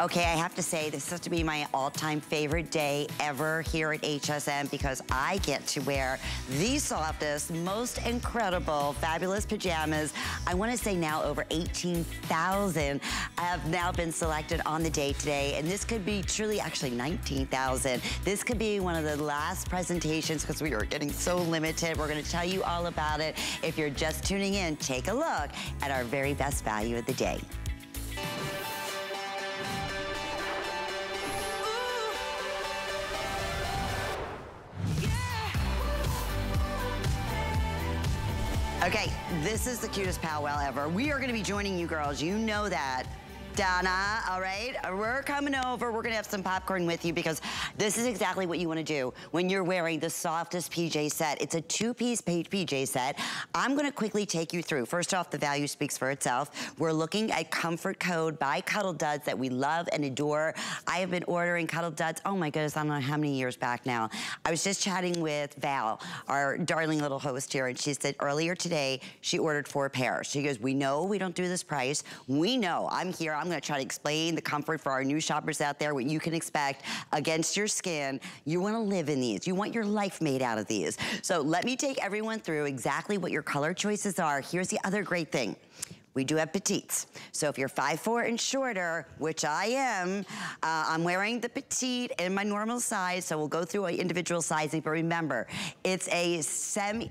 Okay, I have to say, this has to be my all-time favorite day ever here at HSN because I get to wear the softest, most incredible, fabulous pajamas. I want to say now over 18,000 have now been selected on the day today, and this could be truly actually 19,000. This could be one of the last presentations because we are getting so limited. We're going to tell you all about it. If you're just tuning in, take a look at our very best value of the day. Okay, this is the cutest powwow ever. We are gonna be joining you girls, you know that. Donna, all right? We're coming over. We're gonna have some popcorn with you because this is exactly what you wanna do when you're wearing the softest PJ set. It's a two-piece PJ set. I'm gonna quickly take you through. First off, the value speaks for itself. We're looking at Comfort Code by Cuddl Duds that we love and adore. I have been ordering Cuddl Duds, oh my goodness, I don't know how many years back now. I was just chatting with Val, our darling little host here, and she said earlier today, she ordered four pairs. She goes, we know we don't do this price. We know, I'm here, I'm gonna try to explain the comfort for our new shoppers out there, what you can expect against your skin. You wanna live in these. You want your life made out of these. So let me take everyone through exactly what your color choices are. Here's the other great thing. We do have petites. So if you're 5'4 and shorter, which I am, uh, I'm wearing the petite in my normal size, so we'll go through individual sizing, but remember, it's a semi,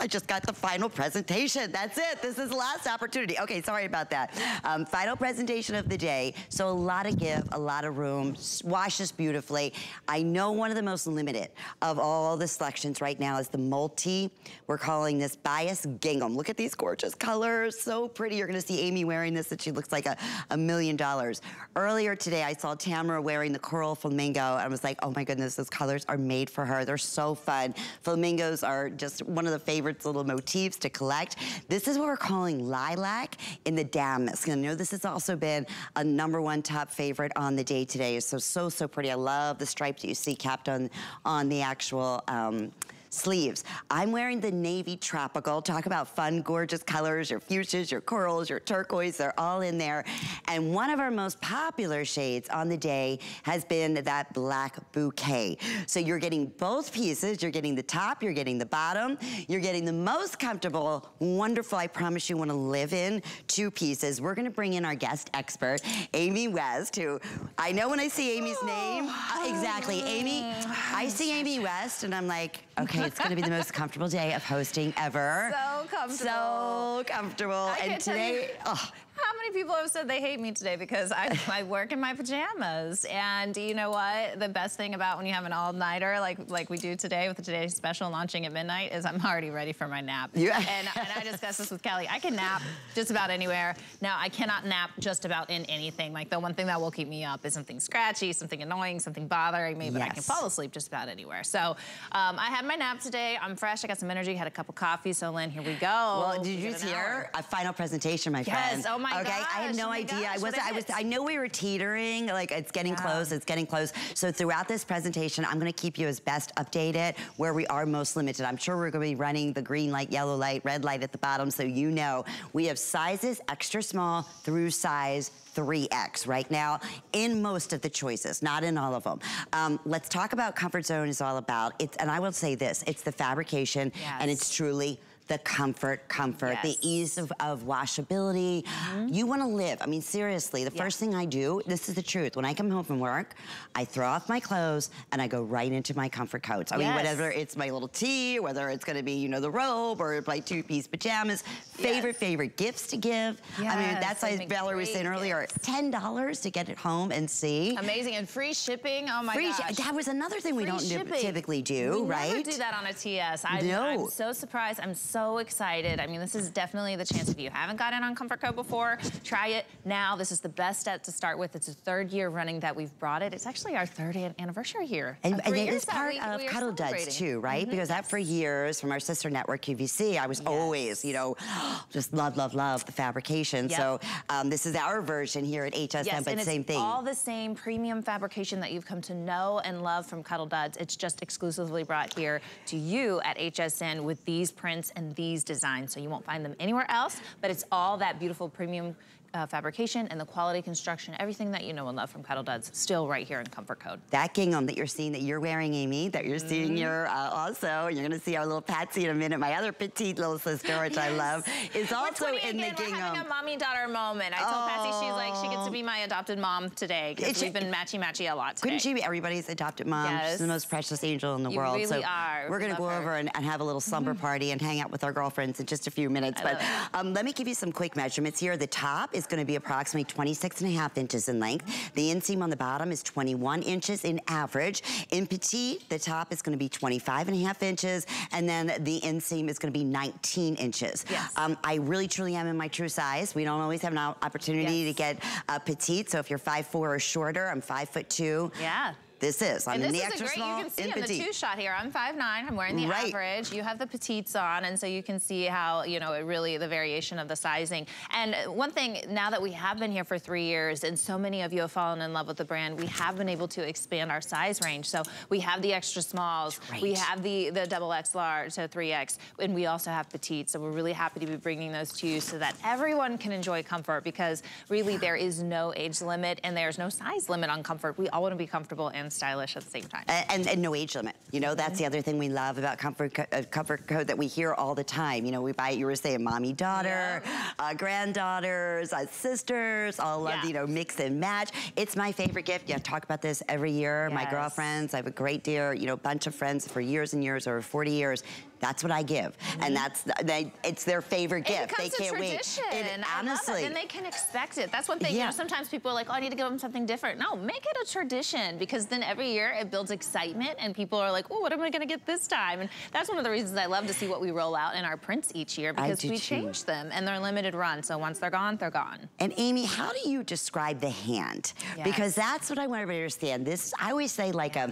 I just got the final presentation. That's it. This is the last opportunity. Okay, sorry about that. Um, final presentation of the day. So a lot of give, a lot of room, washes beautifully. I know one of the most limited of all the selections right now is the multi. We're calling this Bias Gingham. Look at these gorgeous colors. So pretty. You're gonna see Amy wearing this and she looks like a, a million dollars. Earlier today, I saw Tamara wearing the Coral Flamingo. and I was like, oh my goodness, those colors are made for her. They're so fun. Flamingos are just one of the favorites favorites, little motifs to collect. This is what we're calling lilac in the damask. And I know this has also been a number one top favorite on the day today. It's so, so, so pretty. I love the stripes that you see capped on, on the actual um, sleeves. I'm wearing the navy tropical. Talk about fun, gorgeous colors, your fuchsias, your corals, your turquoise, they're all in there. And one of our most popular shades on the day has been that black bouquet. So you're getting both pieces. You're getting the top, you're getting the bottom, you're getting the most comfortable, wonderful, I promise you want to live in two pieces. We're gonna bring in our guest expert, Amy West, who I know when I see Amy's name, uh, exactly, Amy, I see Amy West and I'm like, okay, it's gonna be the most comfortable day of hosting ever. So comfortable. So comfortable. I and today, oh, how many people have said they hate me today because I, I work in my pajamas? And you know what? The best thing about when you have an all-nighter like like we do today with the today's special launching at midnight is I'm already ready for my nap. Yeah. And, and I discussed this with Kelly. I can nap just about anywhere. Now, I cannot nap just about in anything. Like the one thing that will keep me up is something scratchy, something annoying, something bothering me, but yes. I can fall asleep just about anywhere. So um, I had my nap today. I'm fresh. I got some energy. Had a cup of coffee. So Lynn, here we go. Well, did you hear a final presentation, my friend? Yes. Oh my okay, gosh, I had no oh idea. Gosh, I was I was I know we were teetering, like it's getting yeah. close, it's getting close. So throughout this presentation, I'm gonna keep you as best updated where we are most limited. I'm sure we're gonna be running the green light, yellow light, red light at the bottom so you know. We have sizes extra small through size 3X right now in most of the choices, not in all of them. Um, let's talk about Comfort Zone is all about. It's, and I will say this, it's the fabrication yes. and it's truly the comfort, comfort, yes. the ease of, of washability. Mm -hmm. You wanna live. I mean, seriously, the yeah. first thing I do, this is the truth. When I come home from work, I throw off my clothes and I go right into my comfort coats. I yes. mean, whatever it's my little tee, whether it's gonna be, you know, the robe or my two-piece pajamas. Favorite, yes. favorite gifts to give. I mean, that's like Valerie was saying earlier, $10 to get it home and see. Amazing, and free shipping, oh my free gosh. That was another thing free we don't shipping. typically do, we right? We never do that on a TS. I, no. I'm so surprised. I'm so so excited. I mean, this is definitely the chance if you haven't gotten on Comfort Code before, try it now. This is the best step to start with. It's the third year running that we've brought it. It's actually our 30th anniversary here. And, and it is part we, of we Cuddl Duds too, right? Mm -hmm. Because that for years from our sister network QVC, I was yes. always, you know, just love, love, love the fabrication. Yep. So um, this is our version here at HSN, yes, but same thing. all the same premium fabrication that you've come to know and love from Cuddl Duds. It's just exclusively brought here to you at HSN with these prints and these designs. So you won't find them anywhere else, but it's all that beautiful premium uh, fabrication and the quality construction, everything that you know and love from Cuddl Duds, still right here in Comfort Code. That gingham that you're seeing that you're wearing, Amy, that you're mm seeing mm-hmm. here uh, also, you're gonna see our little Patsy in a minute, my other petite little sister, which yes. I love, is also in the gingham. We're having a mommy-daughter moment. I told oh. Patsy she's like, she gets to be my adopted mom today because we've been matchy-matchy a lot today. Couldn't she be everybody's adopted mom? Yes. She's the most precious angel in the you world. Really so are. we're gonna love go her. over and, and, have a little slumber mm -hmm. party and hang out with our girlfriends in just a few minutes. I but um, let me give you some quick measurements here. The top is gonna be approximately 26 and a half inches in length. The inseam on the bottom is 21 inches in average. In petite, the top is gonna be 25 and a half inches, and then the inseam is gonna be 19 inches. Yes. Um, I really truly am in my true size. We don't always have an opportunity yes. to get a petite, so if you're 5'4 or shorter, I'm 5 foot 2. Yeah. This is. I'm and in the extra great, small You can see in petite. the two shot here. I'm 5'9". I'm wearing the right. average. You have the petites on, and so you can see how, you know, it really, the variation of the sizing. And one thing, now that we have been here for three years, and so many of you have fallen in love with the brand, we have been able to expand our size range. So we have the extra smalls. Right. We have the, the double X large, so 3X, and we also have petite. So we're really happy to be bringing those to you so that everyone can enjoy comfort because really there is no age limit and there's no size limit on comfort. We all want to be comfortable and stylish at the same time time. And, and no age limit. You know, that's mm -hmm. the other thing we love about Comfort, uh, Comfort Code that we hear all the time. You know, we buy it, you were saying mommy, daughter, yeah. uh, granddaughters, uh, sisters, all love, yeah. you know, mix and match. It's my favorite gift. Yeah, I talk about this every year. Yes. My girlfriends, I have a great dear, you know, bunch of friends for years and years, over 40 years. That's what I give. Mm -hmm. And that's, they, it's their favorite gift. They can't wait. It, honestly. And they can expect it. That's one thing, yeah. you know, sometimes people are like, oh, I need to give them something different. No, make it a tradition because then every year it builds excitement and people are like, oh, what am I gonna get this time? And that's one of the reasons I love to see what we roll out in our prints each year because we too. change them and they're limited run. So once they're gone, they're gone. And Amy, how do you describe the hand? Yes. Because that's what I want everybody to understand. This, I always say like a,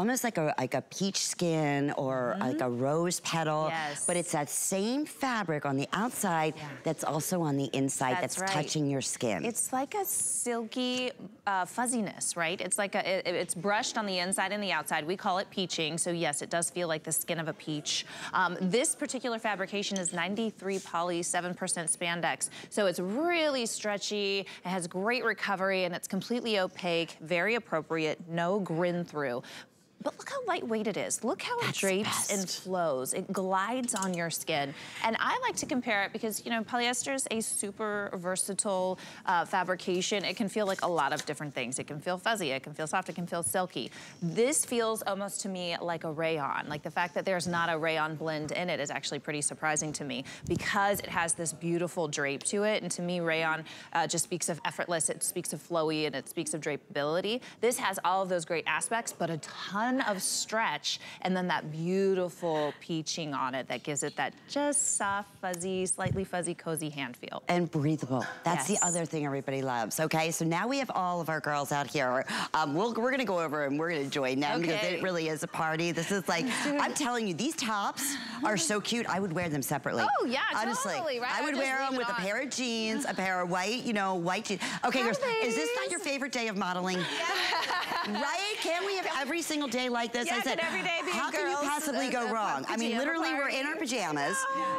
almost like a, like a peach skin or mm -hmm. like a rose petal. Yes. But it's that same fabric on the outside yeah. that's also on the inside that's, that's right. touching your skin. It's like a silky uh, fuzziness, right? It's like a, it, it's brushed on the inside and the outside. We call it peaching. So yes, it does feel like the skin of a peach. Um, this particular fabrication is 93 poly, 7% spandex. So it's really stretchy. It has great recovery and it's completely opaque, very appropriate, no grin through. But look how lightweight it is. Look how That's it drapes and flows. It glides on your skin. And I like to compare it because, you know, polyester is a super versatile uh, fabrication. It can feel like a lot of different things. It can feel fuzzy, it can feel soft, it can feel silky. This feels almost to me like a rayon. Like the fact that there's not a rayon blend in it is actually pretty surprising to me because it has this beautiful drape to it. And to me, rayon uh, just speaks of effortless, it speaks of flowy, and it speaks of drapeability. This has all of those great aspects, but a ton ton of stretch and then that beautiful peaching on it that gives it that just soft, fuzzy, slightly fuzzy, cozy hand feel. And breathable. That's yes. the other thing everybody loves, okay? So now we have all of our girls out here. Um, we we are gonna go over and we're gonna join them okay. because it really is a party. This is like, I'm telling you, these tops are so cute. I would wear them separately. Oh yeah, Honestly, totally, right? I would wear them with on. a pair of jeans, a pair of white, you know, white jeans. Okay, girls, is this not your favorite day of modeling? right? Can we have every single day like this? Yes, I said, every day how can you possibly go wrong? I mean, literally, we're in our pajamas.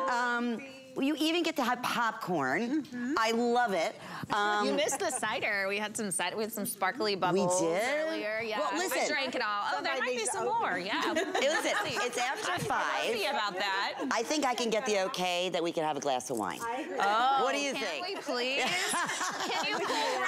Um, you even get to have popcorn. Mm -hmm. I love it. Um, you missed the cider. We had some cider. We had some sparkly bubbles we did? earlier. Yeah, well, listen, I drank it all. Oh, there might be some more. Yeah. listen, it's after five. I'm about that. I think I can get the okay that we can have a glass of wine. Oh, what do you can think? Can we please? can you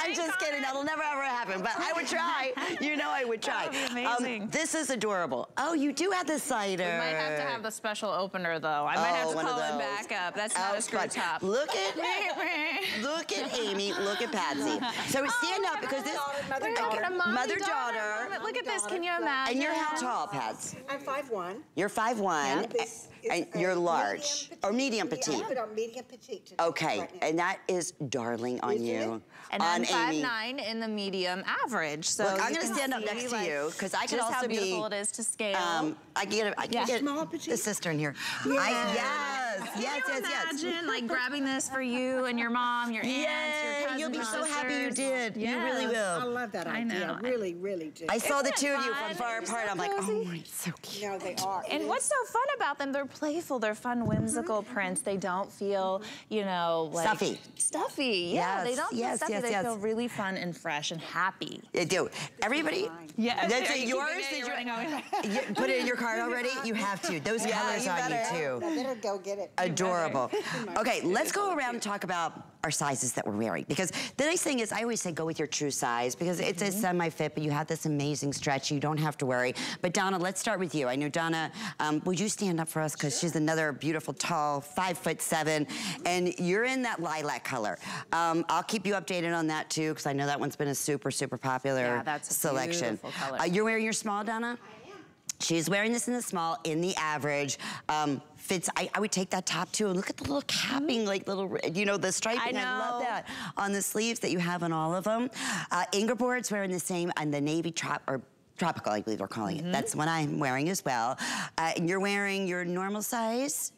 I'm just kidding. That'll never ever happen. But I would try. You know I would try. That would be amazing. Um, this is adorable. Oh, you do have the cider. We might have to have the special opener though. I might oh, have to call him back up. That's oh, not a screw top. Look at look at Amy. Look at Patsy. So we stand oh, up because this mother daughter. Mother daughter. Look at this. Can you imagine? And you're how tall, Pats? I'm five one. You're 5'1". Yeah. And you're large or medium petite. Yeah, medium petite. Okay, right and that is darling on you. And on I'm five nine in the medium average. So Look, I'm going to stand up next like, to you because I could also be. how beautiful it is to scale. Um, I can get, I can yeah. get the sister in here. Yeah. I, yes. Yes, Can you yes, yes. imagine like grabbing this for you and your mom, your aunts, your Yay, cousins, you'll be your so happy you sisters? did. You really Yes. I love that I idea. know. Really, really do. I saw the two it of you from far They're so apart. I'm like, oh my, it's so cute. no, they are. And what's so fun about them? They're playful. They're fun, whimsical mm-hmm. prints. They don't feel, mm-hmm. you know, like Stuffy. Stuffy. Yeah, they Yes, don't feel yes, stuffy. yes, they yes. feel really fun and fresh and happy. They do. Everybody? Yeah. That's it. Yours? Did you, you put it in your cart already? You have to. Those colors on you too. I better go get it. Adorable. Okay, let's go around and talk about our sizes that we're wearing. Because the nice thing is, I always say go with your true size because it's a semi-fit, but you have this amazing stretch. You don't have to worry. But Donna, let's start with you. I know Donna, um, would you stand up for us? Because she's another beautiful, tall, five foot seven, and you're in that lilac color. Um, I'll keep you updated on that too, because I know that one's been a super, super popular Yeah, that's a selection. beautiful color. Uh, you're wearing your small, Donna? She's wearing this in the small, in the average. Um, fits, I, I would take that top too, and look at the little capping, like little, you know, the striping. I, love know. that on the sleeves that you have on all of them. Uh, Ingeborg's wearing the same, and the navy trop, or tropical, I believe we're calling it. That's what I'm wearing as well. Uh, and you're wearing your normal size?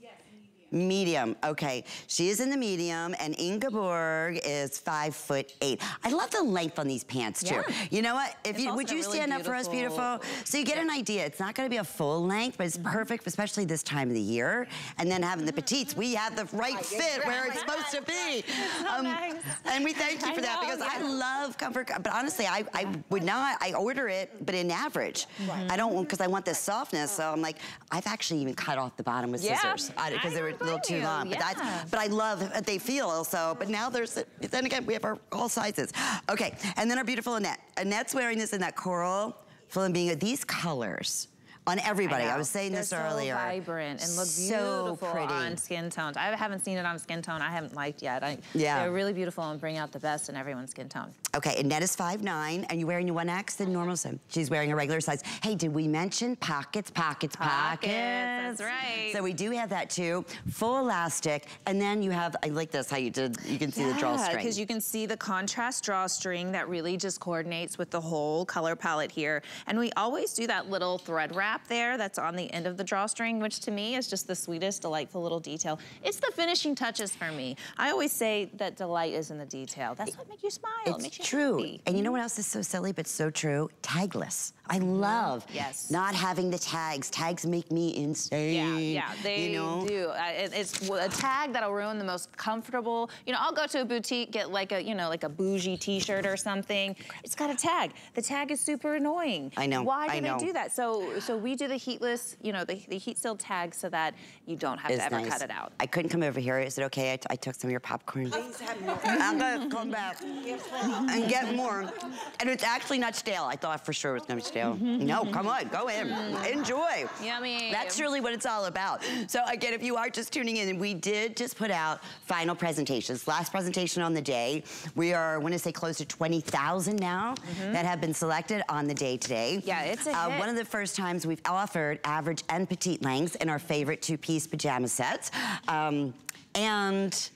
Medium, okay. She is in the medium, and Ingeborg is five foot eight. I love the length on these pants too. Yeah. You know what? If It's you would you really stand up for us, beautiful? So you get an idea. It's not going to be a full length, but it's perfect, especially this time of the year. And then having the petites, we have the right fit where it's supposed to be. Um, nice. And we thank you for that because I love comfort. But honestly, I, I would not. I order it, but in average. I don't because I want this softness. So I'm like, I've actually even cut off the bottom with scissors because they were a little too long. But, that's, but I love that they feel also. But now there's, then again, we have our all sizes. Okay, and then our beautiful Annette. Annette's wearing this in that coral flamingo. These colors on everybody. I, know. was saying They're this so earlier. vibrant and look So beautiful pretty. on skin tones. I haven't seen it on skin tone. I haven't liked yet. I, Yeah. They're really beautiful and bring out the best in everyone's skin tone. Okay, Annette is 5'9", and you're wearing your 1X, the normal size. She's wearing a regular size. Hey, did we mention pockets, pockets, pockets? Pockets, that's right. So we do have that too. Full elastic, and then you have, I like this, how you did, you can see the drawstring. because you can see the contrast drawstring that really just coordinates with the whole color palette here. And we always do that little thread wrap there that's on the end of the drawstring, which to me is just the sweetest, delightful little detail. It's the finishing touches for me. I always say that delight is in the detail. That's what makes you smile. it It's makes you true. happy. And you know what mm-hmm. else is so silly but so true? Tagless. I mm-hmm. love Yes. not having the tags. Tags make me insane. yeah, yeah, they you know? do. It's a tag that'll ruin the most comfortable. You know, I'll go to a boutique, get like a, you know, like a bougie T-shirt or something. It's got a tag. The tag is super annoying. I know, Why do I know. they do that? So, so we do the heatless, you know, the, the heat sealed tag so that you don't have It's to ever nice. cut it out. I couldn't come over here. Is it okay? I, t- I took some of your popcorn. Please have more. I'm gonna come back and get more. And it's actually not stale. I thought for sure it was gonna be stale. No, come on, go in, enjoy. Yummy. That's really what it's all about. So again, if you are just tuning in, we did just put out final presentations. Last presentation on the day. We are, I want to say close to 20,000 now that have been selected on the day today. Mm-hmm. Yeah, it's a uh, hit. One of the first times we've offered average and petite lengths in our favorite two-piece pajama sets. Um, and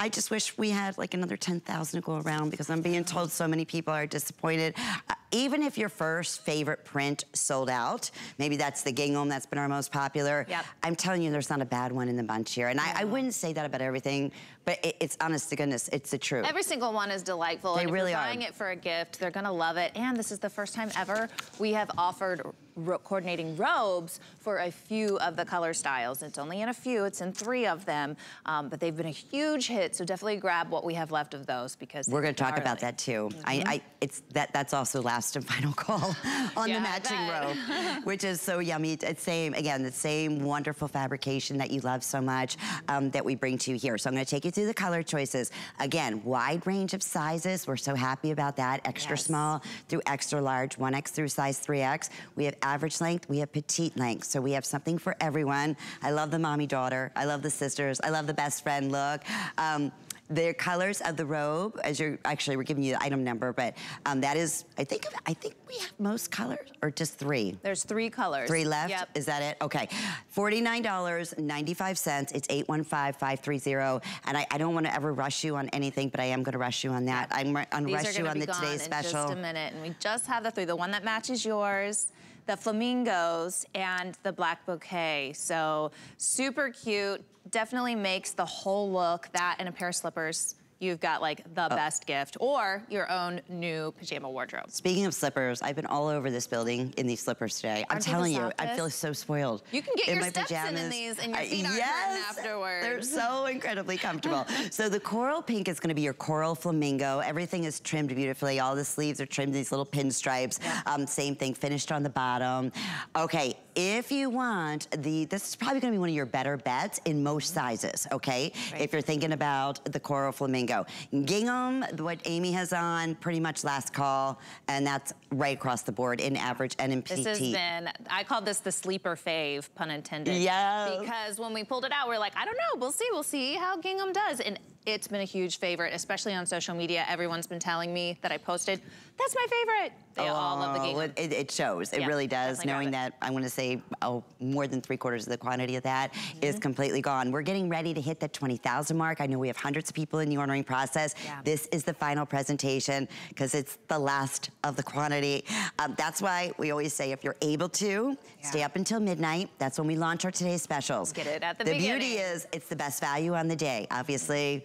I just wish we had like another 10,000 to go around because I'm being told so many people are disappointed. Uh, even if your first favorite print sold out, maybe that's the gingham that's been our most popular. Yep. I'm telling you, there's not a bad one in the bunch here. And I, I wouldn't say that about everything, but it, it's honest to goodness, it's the truth. Every single one is delightful. They and if really you're are. buying it for a gift, they're gonna love it. And this is the first time ever we have offered ro- coordinating robes for a few of the color styles. It's only in a few, it's in three of them, um, but they've been a huge hit. So definitely grab what we have left of those because We're going to talk about that too. I, I, it's that that's also last and final call on Yeah, the matching robe, which is so yummy. It's same again, the same wonderful fabrication that you love so much um, that we bring to you here. So I'm going to take you through the color choices. Again, wide range of sizes. We're so happy about that. Extra Yes. small through extra large, 1X through size 3X. We have average length. We have petite length. So we have something for everyone. I love the mommy daughter. I love the sisters. I love the best friend look. Um, the colors of the robe, as you're actually we're giving you the item number, but um, that is I think of, I think we have most colors or just three. There's three colors. Three left? Yep. Is that it? Okay. $49.95. It's 815-530. And I, I don't want to ever rush you on anything, but I am going to rush you on that. I'm going to These rush are you on be gone in just a minute, and we just have the three. The one that matches yours, the flamingos, and the black bouquet. So super cute. Definitely makes the whole look. That and a pair of slippers you've got like the Oh. best gift or your own new pajama wardrobe. Speaking of slippers, I've been all over this building in these slippers today. I'm Aren't they the telling you, I feel so spoiled. You can get in your my steps in in these and your I- feet aren't yes, afterwards. They're so incredibly comfortable. so the coral pink is gonna be your coral flamingo. Everything is trimmed beautifully. All the sleeves are trimmed these little pinstripes. Um, same thing, finished on the bottom. Okay, if you want the, this is probably gonna be one of your better bets in most sizes, okay? Right. If you're thinking about the coral flamingo. Gingham, what Amy has on, pretty much last call, and that's right across the board in average and in petite. This has been, I call this the sleeper fave, pun intended. Yes. Because when we pulled it out, we are like, I don't know, we'll see, we'll see how Gingham does. And it's been a huge favorite, especially on social media. Everyone's been telling me that I posted, that's my favorite. They all love the Oh, Gingham. It, it- shows. It Yeah, really does. Knowing that I want to say oh, more than three quarters of the quantity of that is Mm-hmm. completely gone. We're getting ready to hit the 20,000 mark. I know we have hundreds of people in the ordering process. Yeah. This is the final presentation because it's the last of the quantity. Um, that's why we always say if you're able to, stay up until midnight. That's when we launch our today's specials. Get it at the The beauty is it's the best value on the day. Obviously,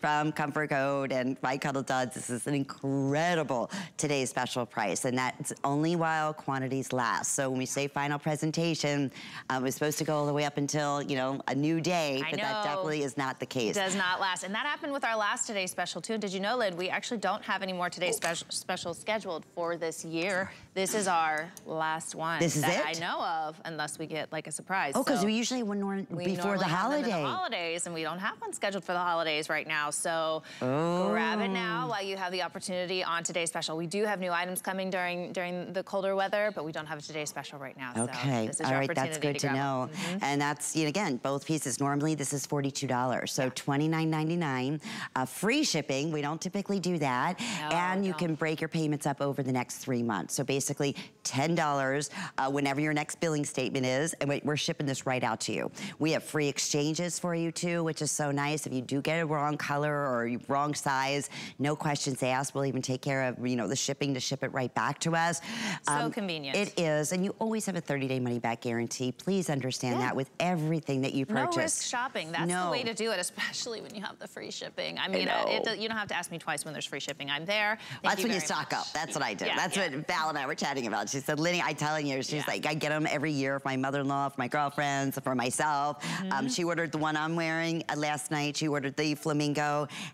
from Comfort Code and My Cuddl Duds, this is an incredible today's special price, and that's only while quantities last. So when we say final presentation, um, it's supposed to go all the way up until you know a new day, I but that definitely is not the case. does not last. And that happened with our last Today Special too. Did you know, Lynn, we actually don't have any more Today special, specials scheduled for this year. This is our last one This is that it? I know of, unless we get like a surprise. Oh, because So we usually one nor- we before the normally have them in the holidays, and we don't have one scheduled for the holidays right now. So Oh. grab it now while you have the opportunity on Today's Special. We do have new items coming during during the colder weather, but we don't have a Today's Special right now. So Okay, is all right, that's good to, it. know. Mhm. And that's, you know, again, both pieces. Normally, this is $42, so $29.99. Uh, free shipping, we don't typically do that. No, and you can break your payments up over the next three months. So basically, $10 uh, whenever your next billing statement is, and we- we're shipping this right out to you. We have free exchanges for you too, which is so nice. If you do get a wrong color or wrong size, no questions asked. We'll even take care of, you know, the shipping to ship it right back to us. Um, So convenient. It is, and you always have a 30-day money-back guarantee. Please understand Yeah. that with everything that you purchase. No risk shopping. That's No. the way to do it, especially when you have the free shipping. I mean, know. it, it- you don't have to ask me twice when there's free shipping. I'm there. Thank That's when you stock much. up. That's what I do. Yeah, That's yeah. what Val and I were chatting about. She said, Lenny, I telling you, she's like, I get them every year for my mother-in-law, for my girlfriends, for myself. Mm-hmm. Um, she ordered the one I'm wearing uh, last night. She ordered the flamingo,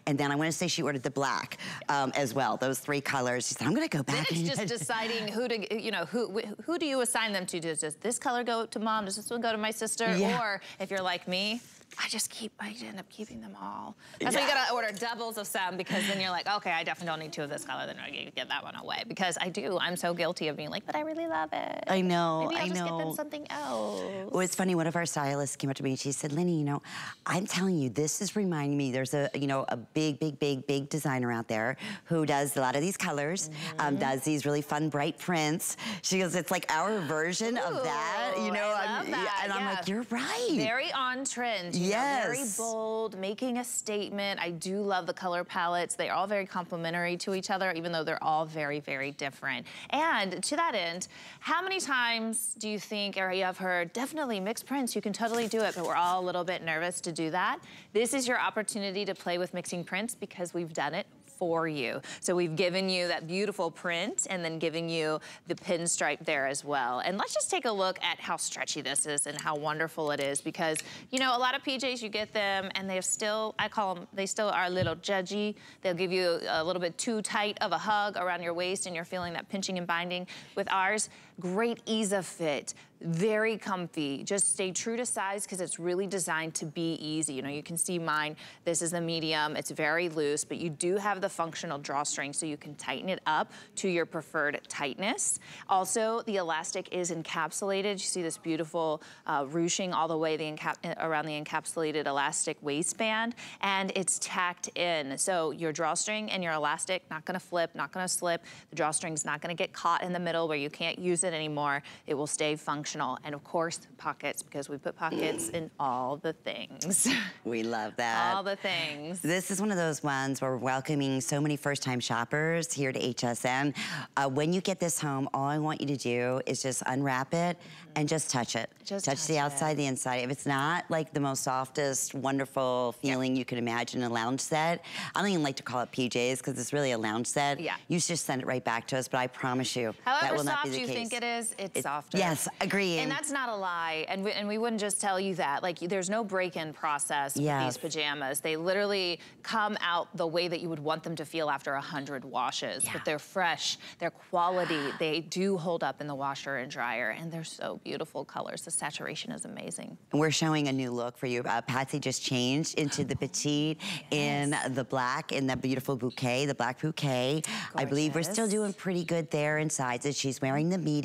and then I want to say she ordered the black um, as well. Those three colors. She said, I'm going to go back. Then it's just deciding who to, you know, who who do you assign them to? Does does this color go to mom? Does this one go to my sister? Yeah. Or if you're like me, I just keep, I end up keeping them all. That's why you gotta order doubles of some because then you're like, okay, I definitely don't need two of this color. Then I get get that one away because I do. I'm so guilty of being like, but I really love it. I know, Maybe I'll I just get them something else. Well, it's funny. One of our stylists came up to me and she said, "Lenny, you know, I'm telling you, this is reminding me. There's a, you know, a big, big, big, big designer out there who does a lot of these colors, Mm-hmm. um, does these really fun, bright prints. She goes, it's like our version of that, you know. I I'm- love that, and I'm like, you're right. Very on trend. you know, very bold, making a statement. I do love the color palettes. They're all very complementary to each other, even though they're all very, very different. And to that end, how many times do you think, or you have heard, definitely mixed prints, you can totally do it, but we're all a little bit nervous to do that? This is your opportunity to play with mixing prints because we've done it for you. So we've given you that beautiful print and then giving you the pinstripe there as well. And let's just take a look at how stretchy this is and how wonderful it is because, you know, a lot of PJs, you get them and they're still, I call them, they still are a little judgy. They'll give you a little bit too tight of a hug around your waist and you're feeling that pinching and binding. With ours, great ease of fit, very comfy. Just stay true to size because it's really designed to be easy. You know, you can see mine. This is the medium. It's very loose, but you do have the functional drawstring so you can tighten it up to your preferred tightness. Also, the elastic is encapsulated. You see this beautiful uh, ruching all the way the around the encapsulated elastic waistband, and it's tacked in. So your drawstring and your elastic not gonna flip, not gonna slip. The drawstring's not gonna get caught in the middle where you can't use it anymore. It will stay functional. And of course, pockets, because we put pockets in all the things. We love that. all the things. This is one of those ones where we're welcoming so many first-time shoppers here to HSN. Uh, when you get this home, all I want you to do is just unwrap it and just touch it. Just touch, touch the it. outside, the inside. If it's not like the most softest, wonderful feeling you can imagine in a lounge set, I don't even like to call it PJs because it's really a lounge set. Yeah. You should just send it right back to us, but I promise you that will not be the you case. It is, it's It- softer. yes, agreeing. And that's not a lie. And we, and we wouldn't just tell you that. Like, there's no break-in process with these pajamas. They literally come out the way that you would want them to feel after 100 washes. Yeah. But they're fresh, they're quality, they do hold up in the washer and dryer, and they're so beautiful colors. The saturation is amazing. We're showing a new look for you. Uh, Patsy just changed into the petite in the black, in the beautiful bouquet, the black bouquet. I believe we're still doing pretty good there in sizes. She's wearing the medium,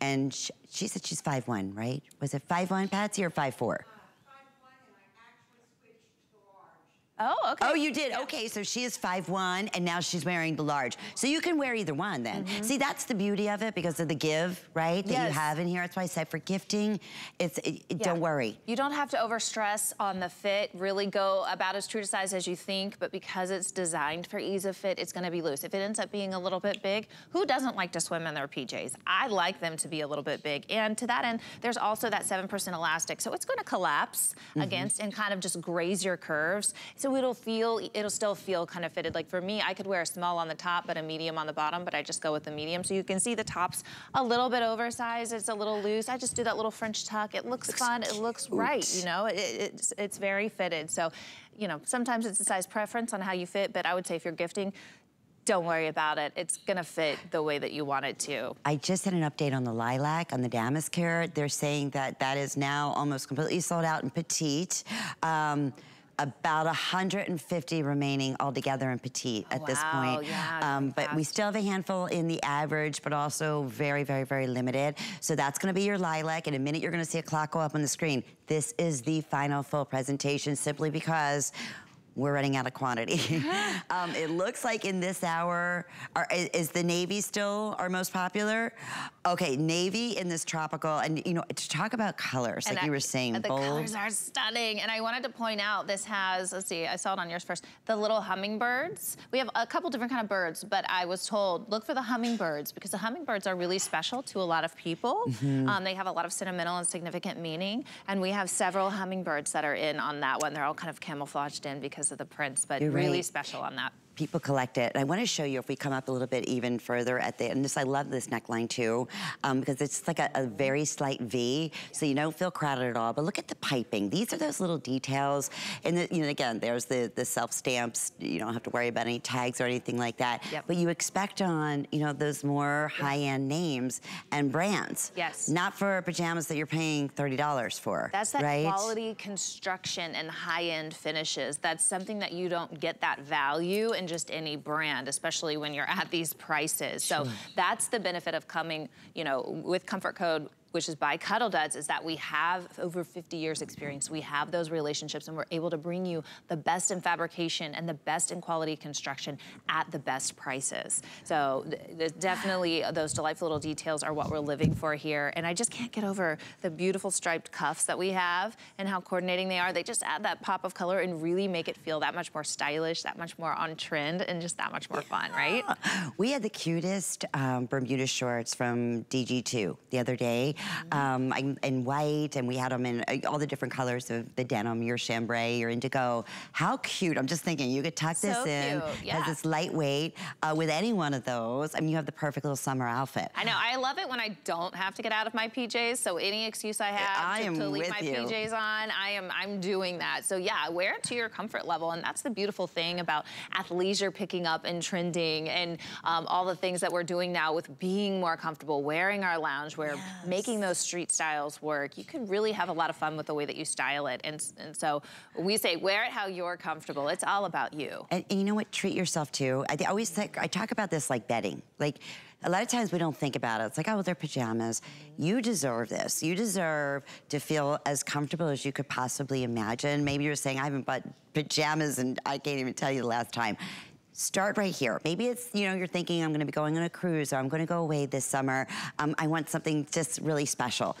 and sh she said she's 5'1", right? Was it 5'1", Patsy, or 5'4"? Oh, okay. Oh, you did? Okay, so she is 5'1", and now she's wearing the large. So you can wear either one then. See, that's the beauty of it because of the give, right, that you Mm-hmm. Have in here. That's why I said for gifting, it's it, it- don't worry. You don't have to overstress on the fit. Really go about as true to size as you think, but because it's designed for ease of fit, it's gonna be loose. If it ends up being a little bit big, who doesn't like to swim in their PJs? I like them to be a little bit big. And to that end, there's also that 7% elastic. So it's gonna collapse Mm-hmm. against and kind of just graze your curves. So it'll feel, it'll still feel kind of fitted. Like for me, I could wear a small on the top, but a medium on the bottom, but I just go with the medium. So you can see the top's a little bit oversized, it's a little loose. I just do that little French tuck. It looks fun, it looks right, you know? It, it's, it's very fitted. So, you know, sometimes it's a size preference on how you fit, but I would say if you're gifting, don't worry about it. It's gonna fit the way that you want it to. I just had an update on the lilac, on the damask here. They're saying that that is now almost completely sold out in petite. Um, about 150 remaining altogether in petite at this point. yeah, um, but we still have a handful in the average, but also very, very, very limited. So that's gonna be your lilac. In a minute, you're gonna see a clock go up on the screen. This is the final full presentation simply because we're running out of quantity. um, it looks like in this hour, are, is, the navy still our most popular? Okay, navy in this tropical, and you know, to talk about colors, like And you were saying, The bold. colors are stunning. And I wanted to point out this has, let's see, I saw it on yours first, the little hummingbirds. We have a couple different kind of birds, but I was told, look for the hummingbirds because the hummingbirds are really special to a lot of people. Mm-hmm. Um, they have a lot of sentimental and significant meaning. And we have several hummingbirds that are in on that one. They're all kind of camouflaged in because of the prints, but You're really right. special on that. People collect it. And I want to show you if we come up a little bit even further at the and this I love this neckline too um, because it's like a, a very slight V, so you don't feel crowded at all. But look at the piping. These are those little details. And the, you know, again, there's the the self stamps. You don't have to worry about any tags or anything like that. Yep. But you expect on you know those more high end names and brands. Yes. Not for pajamas that you're paying thirty dollars for. That's that right? quality construction and high-end finishes. That's something that you don't get that value just any brand, especially when you're at these prices. So that's the benefit of coming, you know, with Comfort Code which is by Cuddl Duds, is that we have over 50 years experience. We have those relationships and we're able to bring you the best in fabrication and the best in quality construction at the best prices. So definitely uh, those delightful little details are what we're living for here. And I just can't get over the beautiful striped cuffs that we have and how coordinating they are. They just add that pop of color and really make it feel that much more stylish, that much more on trend, and just that much more fun, right? We had the cutest um, Bermuda shorts from DG2 the other day, um, in- in white, and we had them in uh, all the different colors of the denim, your chambray, your indigo. How cute! I'm just thinking you could tuck this in cute, because yeah. it's lightweight. Uh, with any one of those, I mean, you have the perfect little summer outfit. I know. I love it when I don't have to get out of my PJs. So any excuse I have I to, am to leave my you. PJs on, I am I'm doing that. So yeah, wear it to your comfort level, and that's the beautiful thing about athleisure picking up and trending, and um, all the things that we're doing now with being more comfortable, wearing our loungewear, making those street styles work. You can really have a lot of fun with the way that you style it, and and so we say wear it how you're comfortable. It's all about you. And, and you know what? Treat yourself too. I, I always think I talk about this like bedding. Like a lot of times we don't think about it. It's like, oh, well, they're pajamas. You deserve this. You deserve to feel as comfortable as you could possibly imagine. Maybe you're saying I haven't bought pajamas and I can't even tell you the last time. Start right here. Maybe it's, you know, you're thinking I'm gonna be going on a cruise or I'm gonna go away this summer. Um, I want something just really special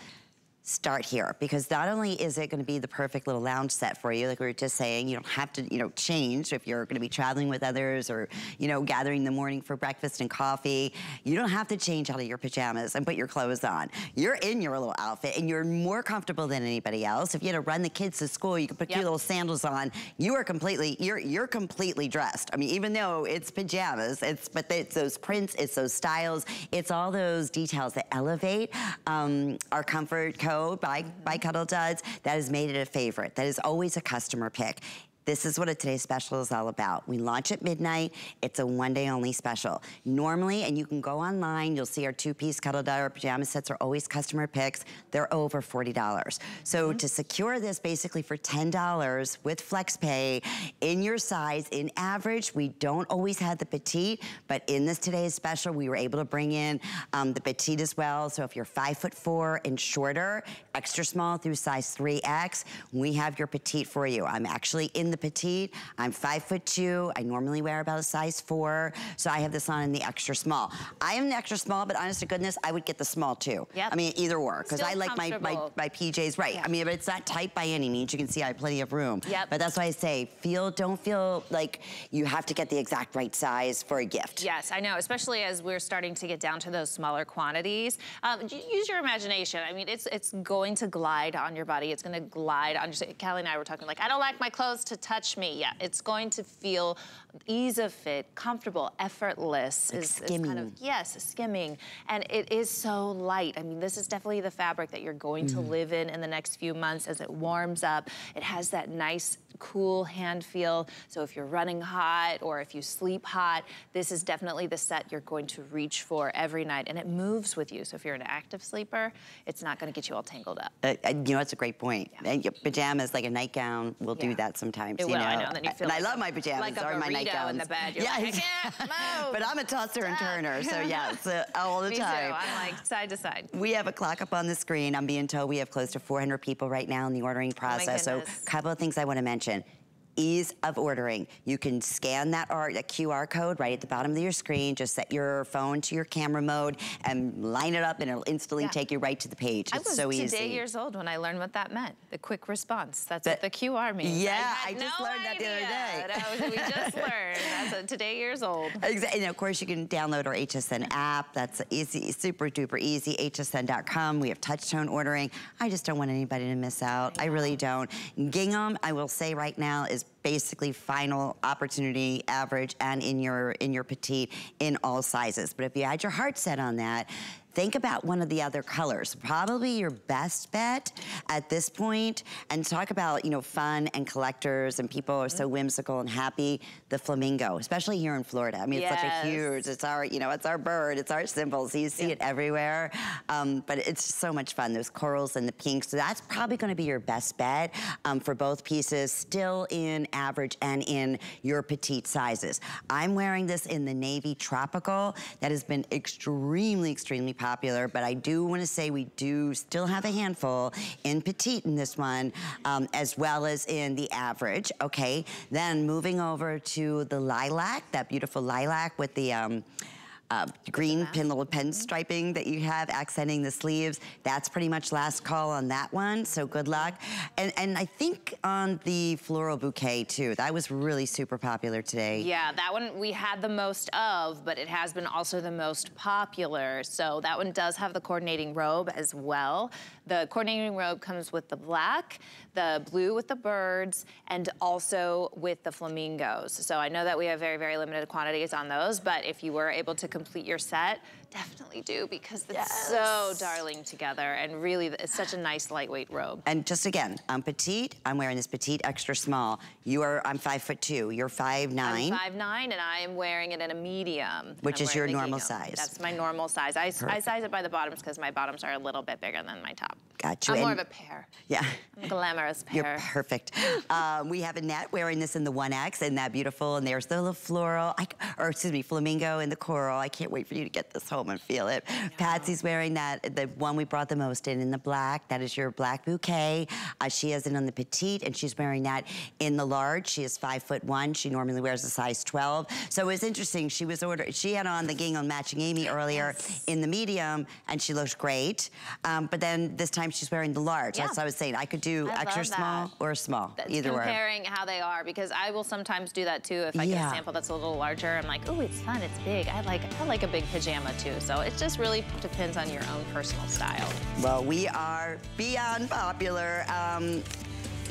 start here because not only is it going to be the perfect little lounge set for you, like we were just saying, you don't have to, you know, change if you're going to be traveling with others or, you know, gathering in the morning for breakfast and coffee. You don't have to change out of your pajamas and put your clothes on. You're in your little outfit and you're more comfortable than anybody else. If you had to run the kids to school, you could put Yep. your little sandals on. You are completely, you're you're completely dressed. I mean, even though it's pajamas, it's but it's those prints, it's those styles, it's all those details that elevate um, our comfort code by by Cuddl Duds. That has made it a favorite. That is always a customer pick. This is what a today's special is all about. We launch at midnight. It's a one day only special. Normally, and you can go online, you'll see our two piece cuddle or pajama sets are always customer picks. They're over $40. So to secure this basically for $10 with flex pay in your size, in average, we don't always have the petite, but in this today's special, we were able to bring in um, the petite as well. So if you're five foot four and shorter, extra small through size 3X, we have your petite for you. I'm actually in the petite. I'm five foot two. I normally wear about a size four. So I have this on in the extra small. I am the extra small, but honest to goodness, I would get the small too. Yep. I mean, either or, because I like my, my, my PJs, right. I mean, but it's not tight by any means. You can see I have plenty of room. Yep. But that's why I say, feel, don't feel like you have to get the exact right size for a gift. Yes, I know, especially as we're starting to get down to those smaller quantities. Um, use your imagination. I mean, it's it's going to glide on your body. It's going to glide on your. Callie and I were talking like, I don't like my clothes to touch me. Yeah, it's going to feel ease of fit, comfortable, effortless. Like is, is kind of yes, skimming, and it is so light. I mean, this is definitely the fabric that you're going to live in in the next few months as it warms up. It has that nice cool hand feel. So if you're running hot or if you sleep hot, this is definitely the set you're going to reach for every night. And it moves with you. So if you're an active sleeper, it's not going to get you all tangled up. Uh, uh, you know, that's a great point. And your pajamas, like a nightgown, will do that sometimes. It you will, know? I know, and feel and I love my pajamas like a or my nightgowns. in the bed. You're yeah, like, I can't move. but I'm a tosser and turner, so yes, uh, all the Me time. too. I'm like side to side. We have a clock up on the screen. I'm being told we have close to 400 people right now in the ordering process. so a couple of things I want to mention. Ease of ordering. You can scan that, R, that QR code right at the bottom of your screen. Just set your phone to your camera mode and line it up, and it'll instantly Yeah. take you right to the page. I It's was so today easy. years old when I learned what that meant. The quick response. That's That- what the QR means. Yeah, had I just no learned that the other day. That was, we just learned. That's a, today years old. Exactly. And of course, you can download our HSN app. That's easy, super duper easy. HSN.com. We have touch tone ordering. I just don't want anybody to miss out. I, really don't. Gingham, I will say right now, is basically final opportunity, average, and in your in your petite in all sizes. But if you had your heart set on that. Think about one of the other colors. Probably your best bet at this point, and talk about, you know, fun and collectors and people are so whimsical and happy. The flamingo, especially here in Florida. I mean, it's such a huge, it's our, you know, it's our bird, it's our symbol. So you see it everywhere. Um, but it's so much fun, those corals and the pinks. So that's probably gonna be your best bet um, for both pieces, still in average and in your petite sizes. I'm wearing this in the navy tropical. That has been extremely, extremely popular, but I do wanna say we do still have a handful in petite in this one, um, as well as in the average, okay? Then moving over to the lilac, that beautiful lilac with the, um, uh, green pin, little pen striping that you have accenting the sleeves. That's pretty much last call on that one, so good luck. And, and I think on the floral bouquet too, that was really super popular today. Yeah, that one we had the most of, but it has been also the most popular. So that one does have the coordinating robe as well. The coordinating robe comes with the black, the blue with the birds, and also with the flamingos. So I know that we have very, very limited quantities on those, but if you were able to complete your set, definitely do because it's so darling together and really it's such a nice lightweight robe. And just again, I'm petite. I'm wearing this petite extra small. You are, I'm five foot two. You're five nine. I'm 5'9", and I am wearing it in a medium. Which I'm is your normal gingham. size. That's my normal size. I, I size it by the bottoms because my bottoms are a little bit bigger than my top. got you. I'm more of a pear. Yeah. I'm a glamorous You're perfect. um, we have Annette wearing this in the 1X and that beautiful, and there's the little floral, I, or excuse me, flamingo and the coral. I can't wait for you to get this home and feel it. Patsy's wearing that, the one we brought the most in, in the black. That is your black bouquet. Uh, she has it on the petite, and she's wearing that in the large. She is five foot one. She normally wears a size 12. So it was interesting. She was ordered, she had on the gingham matching Amy earlier in the medium, and she looked great. Um, but then this time she's wearing the large. Yeah. That's what I was saying. I could do I extra small or small, That's either way. comparing how they are because I will sometimes do that too. If I get a sample that's a little larger, I'm like, oh, it's fun, it's big. I like I like a big pajama too. So it just really depends on your own personal style. Well, we are beyond popular. Um,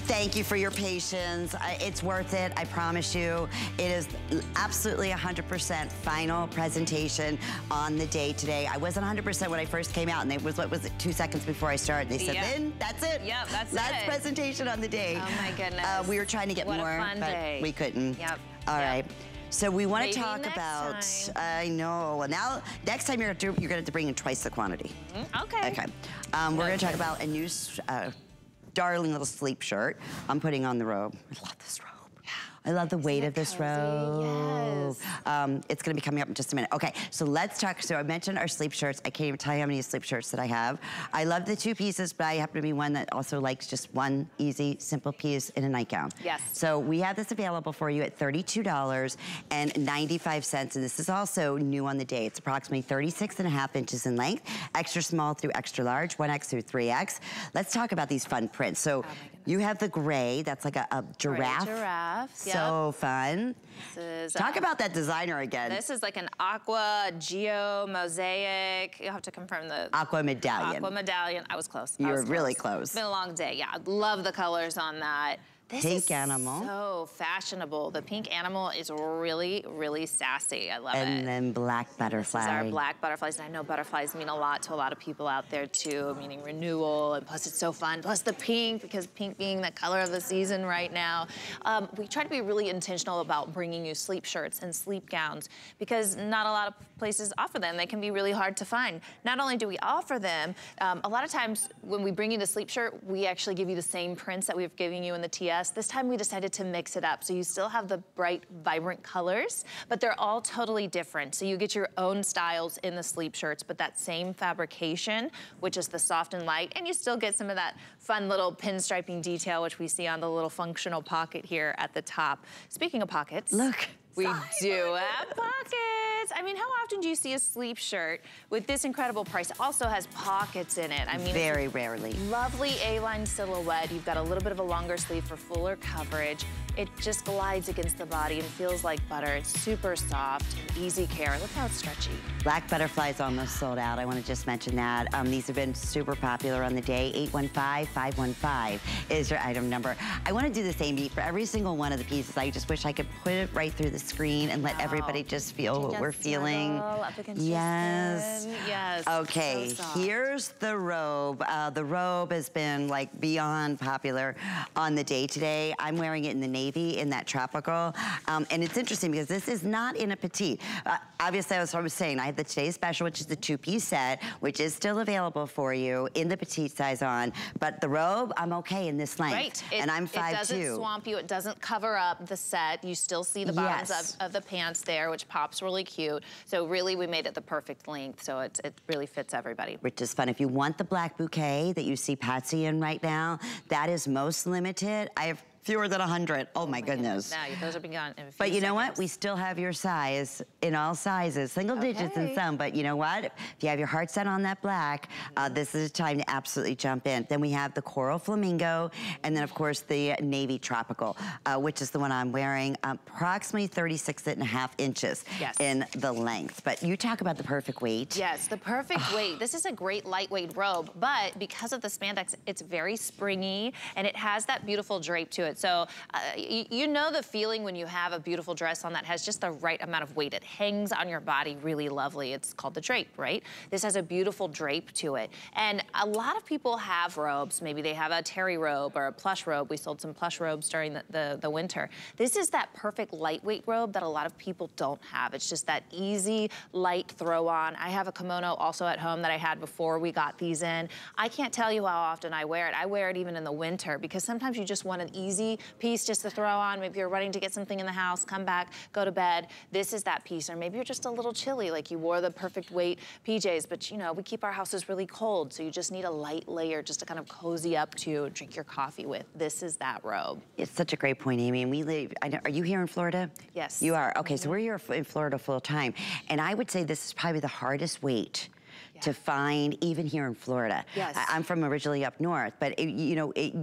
Thank you for your patience. It's worth it, I promise you. It is absolutely 100% final presentation on the day today. I wasn't 100% when I first came out, and it was, what was it, two seconds before I started. They said. Lynn, that's it. Yep, that's That's it." presentation on the day. Oh my goodness. Uh, we were trying to get What more, but day. we couldn't. Yep, All yep. right. So we want to talk about. time. I know. Well, now next time you're gonna do, you're gonna have to bring in twice the quantity. Okay. Okay. Um, we're going to talk about a new, uh, darling little sleep shirt. I'm putting on the robe. I love this robe. I love the weight of this cozy? robe. Yes. Um, it's going to be coming up in just a minute. Okay, so let's talk. So I mentioned our sleep shirts. I can't even tell you how many sleep shirts that I have. I love the two pieces, but I happen to be one that also likes just one easy, simple piece in a nightgown. Yes. So we have this available for you at $32.95. And this is also new on the day. It's approximately 36 and a half inches in length, extra small through extra large, 1X through 3X. Let's talk about these fun prints. So goodness. You have the gray, that's like a, a giraffe. giraffe, So fun. This is, Talk uh, about that designer again. This is like an aqua geo mosaic. You'll have to confirm the Aqua medallion. aqua medallion. I was close. You I were really close. It's been a long day. Yeah, I love the colors on that. This Pink is animal. So fashionable. The pink animal is really, really sassy. I love and it. And then black This butterfly. is our black butterflies, and I know butterflies mean a lot to a lot of people out there too, meaning renewal, and plus it's so fun. Plus the pink, because pink being the color of the season right now. Um, we try to be really intentional about bringing you sleep shirts and sleep gowns because not a lot of places offer them. They can be really hard to find. Not only do we offer them, um, a lot of times when we bring you the sleep shirt, we actually give you the same prints that we've given you in the This time we decided to mix it up. So you still have the bright, vibrant colors, but they're all totally different. So you get your own styles in the sleep shirts, but that same fabrication, which is the soft and light, and you still get some of that fun little pinstriping detail, which we see on the little functional pocket here at the top. Speaking of pockets. Look. We do have pockets. I mean, how often do you see a sleep shirt with this incredible price? It also has pockets in it. I mean, Very rarely. Lovely A-line silhouette. You've got a little bit of a longer sleeve for fuller coverage. It just glides against the body and feels like butter. It's super soft and easy care. Look how it's stretchy. Black Butterflies almost sold out. I want to just mention that. Um, these have been super popular on the day. 815-515 is your item number. I want to do this, Amy, for every single one of the pieces. I just wish I could put it right through the screen and let Wow. everybody just feel what we're feeling. up against your yes. skin. Yes. Okay, so here's the robe. Uh, the robe has been like beyond popular on the day today. I'm wearing it in the navy in that tropical. Um, and it's interesting because this is not in a petite. Uh, obviously, that's what I was saying. I have the today's special, which is the two-piece set, which is still available for you in the petite size on. But the robe, I'm okay in this length. Right. It, and I'm It doesn't 5'2". swamp you. It doesn't cover up the set. You still see the bottoms Yes. Of, of the pants there, which pops really cute. So really, we made it the perfect length. So it, it really fits everybody. which is fun. If you want the black bouquet that you see Patsy in right now, that is most limited. I have fewer than 100. Oh, my goodness. Now, those are being gone in a few But you know what? We still have your size in all sizes, single digits in some. But you know what? If you have your heart set on that black, uh, this is a time to absolutely jump in. Then we have the coral flamingo, and then of course the navy tropical, uh, which is the one I'm wearing, um, approximately 36 and a half inches Yes. in the length. But you talk about the perfect weight. Yes, the perfect weight. This is a great lightweight robe, but because of the spandex, it's very springy and it has that beautiful drape to it. It. So uh, you know the feeling when you have a beautiful dress on that has just the right amount of weight. It hangs on your body really lovely. It's called the drape, right? This has a beautiful drape to it. And a lot of people have robes. Maybe they have a terry robe or a plush robe. We sold some plush robes during the, the, the winter. This is that perfect lightweight robe that a lot of people don't have. It's just that easy, light throw on. I have a kimono also at home that I had before we got these in. I can't tell you how often I wear it. I wear it even in the winter because sometimes you just want an easy piece just to throw on. Maybe you're running to get something in the house, come back, go to bed. This is that piece. Or maybe you're just a little chilly, like you wore the perfect weight PJs, but you know, we keep our houses really cold, so you just need a light layer just to kind of cozy up to, drink your coffee with. This is that robe. It's such a great point, Amy. And we live, know, are you here in Florida? Yes. You are? Okay, mm -hmm. so we're here in Florida full time. And I would say this is probably the hardest weight yeah. to find even here in Florida. Yes. I, am from originally up north, but it, you know, it,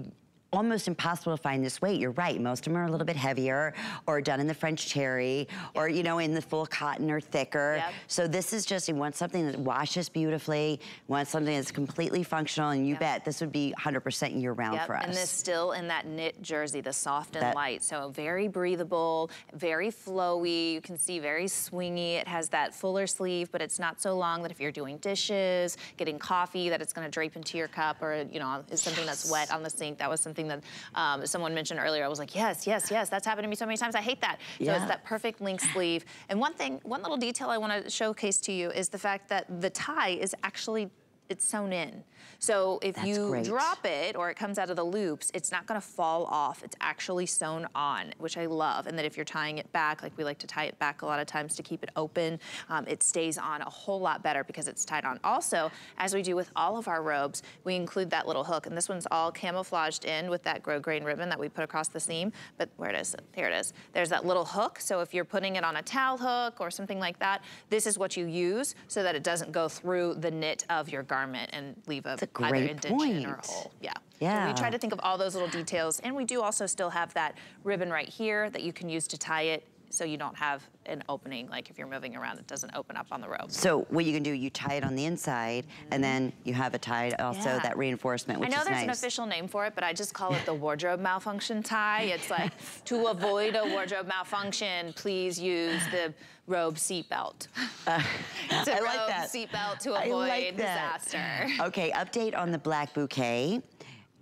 almost impossible to find this weight. You're right, most of them are a little bit heavier or done in the French terry yep. or, you know, in the full cotton or thicker. Yep. So this is just, you want something that washes beautifully, want something that's completely functional, and you yep. bet this would be 100% year round for us. And this still in that knit jersey, the soft and that, light. So very breathable, very flowy. You can see very swingy. It has that fuller sleeve, but it's not so long that if you're doing dishes, getting coffee, that it's gonna drape into your cup or, you know, is something that's wet on the sink. That was something something that um, someone mentioned earlier. I was like, yes, yes, yes, that's happened to me so many times. I hate that. Yeah. So it's that perfect link sleeve. And one thing, one little detail I want to showcase to you is the fact that the tie is actually, it's sewn in. So if That's you great. drop it or it comes out of the loops, it's not gonna fall off. It's actually sewn on, which I love. And that if you're tying it back, like we like to tie it back a lot of times to keep it open, um, it stays on a whole lot better because it's tied on. Also, as we do with all of our robes, we include that little hook. And this one's all camouflaged in with that grosgrain ribbon that we put across the seam. But where it is, here it is. There's that little hook. So if you're putting it on a towel hook or something like that, this is what you use so that it doesn't go through the knit of your garment and leave a great either point. or a hole. Yeah. Yeah. So we try to think of all those little details. And we do also still have that ribbon right here that you can use to tie it so you don't have an opening, like if you're moving around, it doesn't open up on the rope. So what you can do, you tie it on the inside, mm -hmm. and then you have it tied also, yeah. that reinforcement, which I know there's nice. an official name for it, but I just call it the wardrobe malfunction tie. It's like, to avoid a wardrobe malfunction, please use the robe seatbelt. Uh, it's a I robe like seatbelt to avoid like disaster. Okay, update on the black bouquet.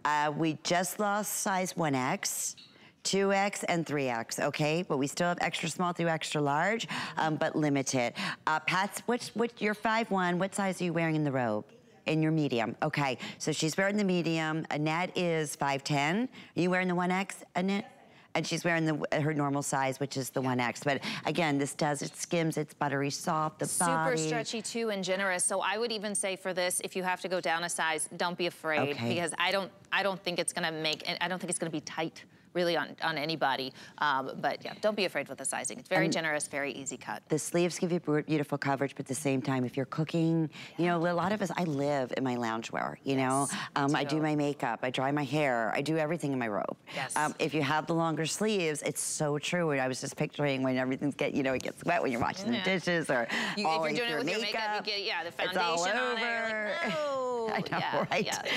Uh, we just lost size 1X. 2X and 3X, okay? But we still have extra small through extra large, um, but limited. Uh, Pat's, which, which, you're 5'1", what size are you wearing in the robe? In your medium, okay. So she's wearing the medium. Annette is 5'10". Are you wearing the 1X, Annette? and she's wearing the, her normal size, which is the 1X. But again, this does, it skims, it's buttery soft, the Super body. stretchy too and generous. So I would even say for this, if you have to go down a size, don't be afraid okay. because I don't, I don't think it's gonna make, I don't think it's gonna be tight really on, on anybody. Um, but yeah, don't be afraid with the sizing. It's very and generous, very easy cut. The sleeves give you beautiful coverage, but at the same time, if you're cooking, yeah. you know, a lot of us, I live in my loungewear, you yes, know? Um, I do my makeup, I dry my hair, I do everything in my robe. Yes. Um, if you have the longer sleeves, it's so true. And I was just picturing when everything's get, you know, it gets wet when you're washing yeah. the dishes or you, all If you're doing it with makeup, your makeup, you get, yeah, the foundation on it. Like, no. I know, yeah, right?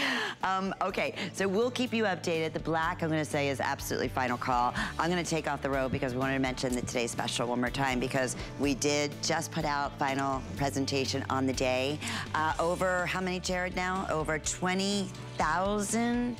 Um, okay, so we'll keep you updated. The black, I'm gonna say, is absolutely final call. I'm gonna take off the robe because we wanted to mention that today's special one more time because we did just put out final presentation on the day. Uh, over, how many, Jared, now? Over 20,000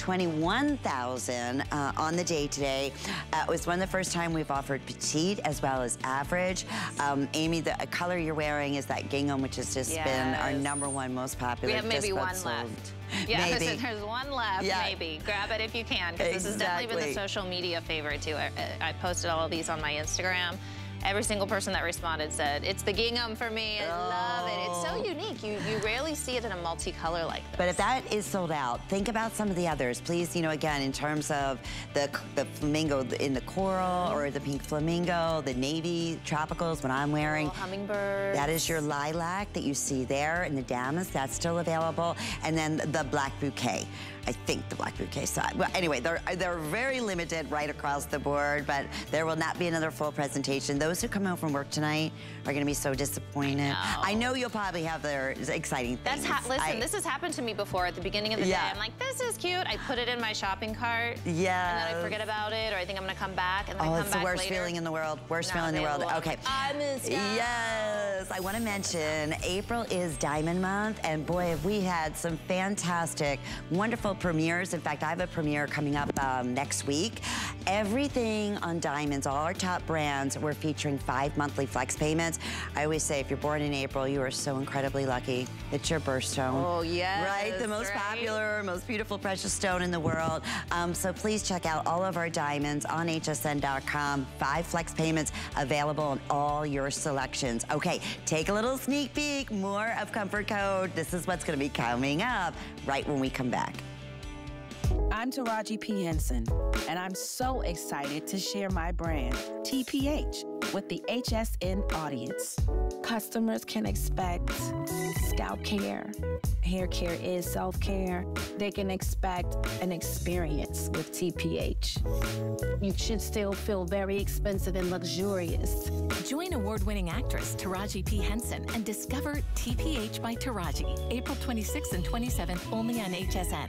21,000 uh, on the day today. Uh, it was one of the first time we've offered petite as well as average. Um, Amy, the color you're wearing is that gingham, which has just yes. been our number one most popular. We have maybe one sold. left. Yeah, maybe. There's, one left, yeah. maybe. Grab it if you can, because exactly. this has definitely been the social media favorite too. I, I posted all of these on my Instagram. Every single person that responded said, it's the gingham for me. I oh. love it. It's so oh. unique. You, you rarely see it in a multicolor like this. But if that is sold out, think about some of the others. Please, you know, again, in terms of the, the flamingo in the coral mm-hmm. or the pink flamingo, the navy tropicals, what I'm wearing. hummingbird. That is your lilac that you see there in the damask. That's still available. And then the black bouquet. I think the black bouquet side. Well, anyway, they're, they're very limited right across the board, but there will not be another full presentation. Those who come home from work tonight are gonna be so disappointed. I know you'll probably have their exciting That's things. ha listen, I- this has happened to me before at the beginning of the Yeah. day. I'm like, this is cute. I put it in my shopping cart. Yeah. And then I forget about it, or I think I'm gonna come back, and then Oh, I come it's the back worst later. feeling in the world. Worst feeling in the world. Okay. I miss. Yes, I want to mention April is Diamond Month, and boy, have we had some fantastic, wonderful premieres. In fact, I have a premiere coming up um, next week. Everything on diamonds, all our top brands, we're featuring five monthly flex payments. I always say, if you're born in April, you are so incredibly lucky. It's your birthstone. Oh, yes, Right, the most right. popular, most beautiful precious stone in the world. Um, so please check out all of our diamonds on hsn.com. Five flex payments available on all your selections. Okay, take a little sneak peek. More of Comfort Code. This is what's going to be coming up right when we come back. I'm Taraji P. Henson, and I'm so excited to share my brand, TPH, with the HSN audience. Customers can expect scalp care. Hair care is self care. They can expect an experience with TPH. You should still feel very expensive and luxurious. Join award winning actress Taraji P. Henson and discover TPH by Taraji, April 26th and 27th, only on HSN.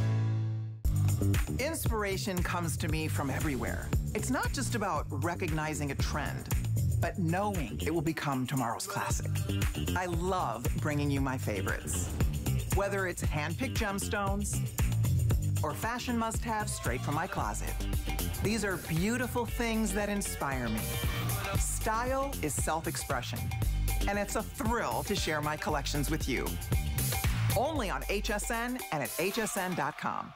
Inspiration comes to me from everywhere. It's not just about recognizing a trend, but knowing it will become tomorrow's classic. I love bringing you my favorites. Whether it's hand-picked gemstones or fashion must-haves straight from my closet. These are beautiful things that inspire me. Style is self-expression, and it's a thrill to share my collections with you. Only on HSN and at hsn.com.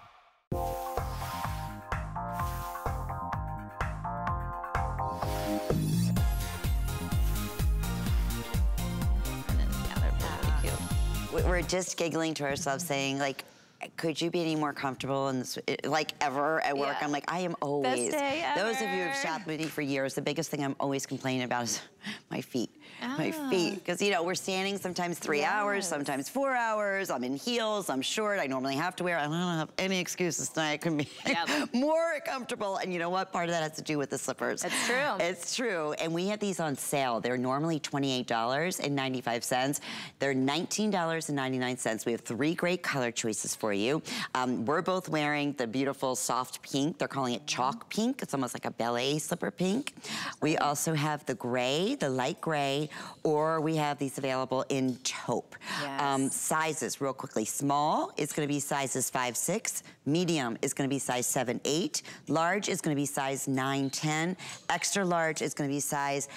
We're just giggling to ourselves saying, like, could you be any more comfortable in this, like ever at work? Yeah. I'm like, I am always. day Those of you who have ever. shopped with me for years, the biggest thing I'm always complaining about is my feet. My feet, because you know we're standing sometimes three hours, sometimes four hours. I'm in heels. I'm short. I normally have to wear. I don't have any excuses tonight. I can be Yep. more comfortable. And you know what? Part of that has to do with the slippers. It's true. It's true. And we have these on sale. They're normally $28.95. They're $19.99. We have three great color choices for you. Um, we're both wearing the beautiful soft pink. They're calling it chalk pink. It's almost like a ballet slipper pink. We also have the gray, the light gray, or we have these available in taupe. Um, sizes, real quickly. Small is gonna be sizes five, six. Medium is gonna be size seven, eight. Large is gonna be size nine, 10. Extra large is gonna be size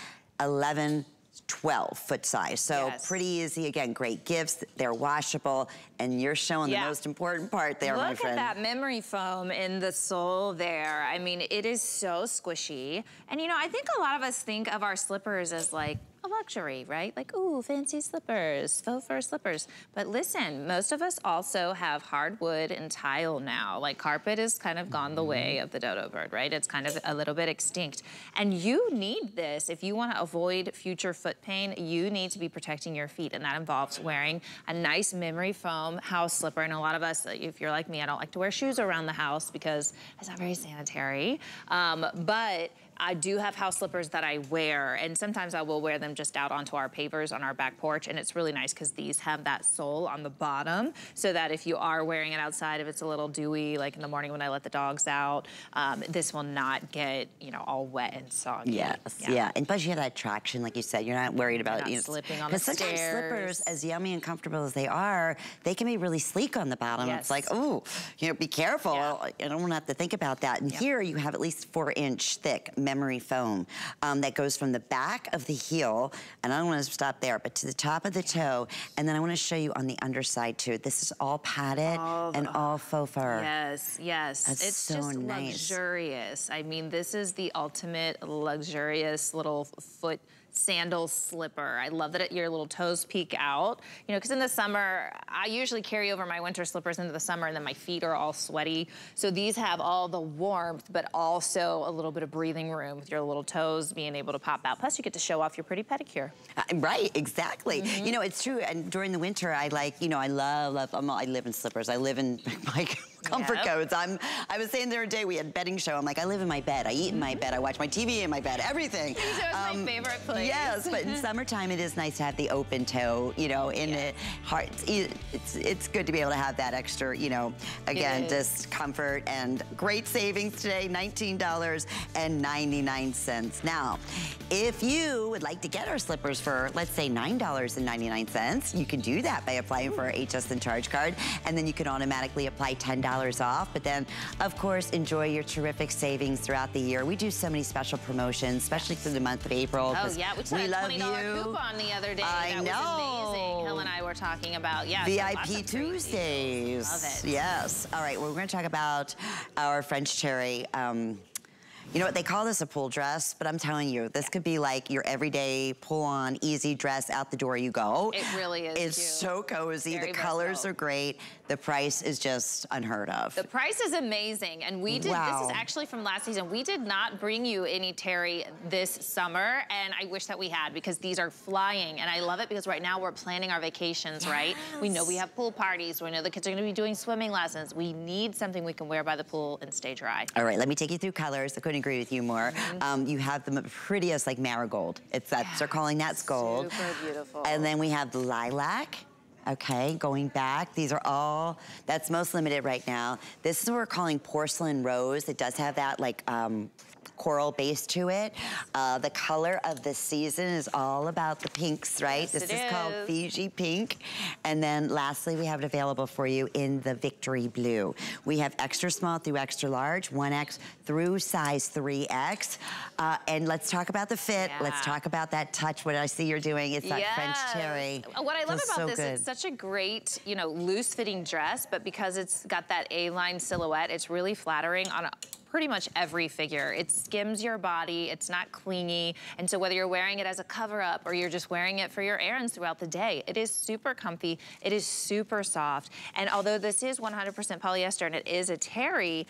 11, 12 foot size. So Yes. pretty easy. Again, great gifts. They're washable. And you're showing Yeah. the most important part there, my friend. Look at that memory foam in the sole there. I mean, it is so squishy. And you know, I think a lot of us think of our slippers as like a luxury, right? Like, ooh, fancy slippers, faux fur slippers. But listen, most of us also have hardwood and tile now. Like carpet has kind of gone the way of the dodo bird, right? It's kind of a little bit extinct. And you need this if you want to avoid future foot pain, you need to be protecting your feet. And that involves wearing a nice memory foam house slipper. And a lot of us, if you're like me, I don't like to wear shoes around the house because it's not very sanitary. Um, but I do have house slippers that I wear, and sometimes I will wear them just out onto our pavers on our back porch, and it's really nice because these have that sole on the bottom, so that if you are wearing it outside, if it's a little dewy, like in the morning when I let the dogs out, um, this will not get, you know, all wet and soggy. Yes, yeah. And plus you have that traction, like you said, you're not worried about not you know, slipping on the stairs. Because sometimes slippers, as yummy and comfortable as they are, they can be really sleek on the bottom. Yes. It's like, oh, you know, be careful. Yeah. I don't want to have to think about that. And here you have at least four inch thick memory foam um, that goes from the back of the heel, and I don't wanna stop there, but to the top of the toe, and then I wanna show you on the underside too. This is all padded All and all faux fur. Yes, yes. That's it's so just nice. luxurious. I mean, this is the ultimate luxurious little foot sandal slipper. I love that it, your little toes peek out. You know, because in the summer, I usually carry over my winter slippers into the summer and then my feet are all sweaty. So these have all the warmth, but also a little bit of breathing room with your little toes being able to pop out. Plus you get to show off your pretty pedicure. Uh, right, exactly. Mm-hmm. You know, it's true. And during the winter, I like, you know, I love, love. I'm, I live in slippers. I live in my comfort Yep. codes. I'm. I was saying the other day we had bedding show. I'm like, I live in my bed. I eat in my bed. I watch my TV in my bed. Everything. It's my um, favorite place. Yes, but in summertime, it is nice to have the open toe. You know, in the heart. It's it's good to be able to have that extra. You know, again, just comfort and great savings today. Nineteen dollars and ninety nine cents. Now, if you would like to get our slippers for, let's say, $9.99, you can do that by applying for our HSN charge card, and then you can automatically apply $10 off. But then, of course, enjoy your terrific savings throughout the year. We do so many special promotions, especially through the month of April. Oh yeah, we took a love $20 you. coupon the other day. I that know. was amazing. Helen and I were talking about, yeah. so VIP great Tuesdays. Love it. Yes. All right. Well, we're going to talk about our French terry. Um, you know what? They call this a pull dress, but I'm telling you, this could be like your everyday pull-on, easy dress out the door you go. It really is It's cute. so cozy. Very the colors are great. The price is just unheard of. The price is amazing, and we did. Wow. This is actually from last season. We did not bring you any Terry this summer, and I wish that we had because these are flying, and I love it because right now we're planning our vacations. Right? We know we have pool parties. We know the kids are going to be doing swimming lessons. We need something we can wear by the pool and stay dry. All right, let me take you through colors. I couldn't agree with you more. Mm-hmm. Um, you have the prettiest, like marigold. It's that they're calling that gold. super beautiful. And then we have the lilac. Okay, going back, these are all, that's most limited right now. This is what we're calling porcelain rose. It does have that like um, coral base to it. Uh, the color of the season is all about the pinks, right? Yes, this it is called. Fiji pink. And then lastly, we have it available for you in the Victory Blue. We have extra small through extra large, 1X through size 3X. Uh, and let's talk about the fit. Let's talk about that touch. What I see you're doing, it's that French Yes. terry. What I love about so this, good. it's such a great, you know, loose fitting dress, but because it's got that A-line silhouette, it's really flattering on a, pretty much every figure. It skims your body, it's not clingy, and so whether you're wearing it as a cover up or you're just wearing it for your errands throughout the day, it is super comfy, it is super soft, and although this is 100% polyester and it is a terry,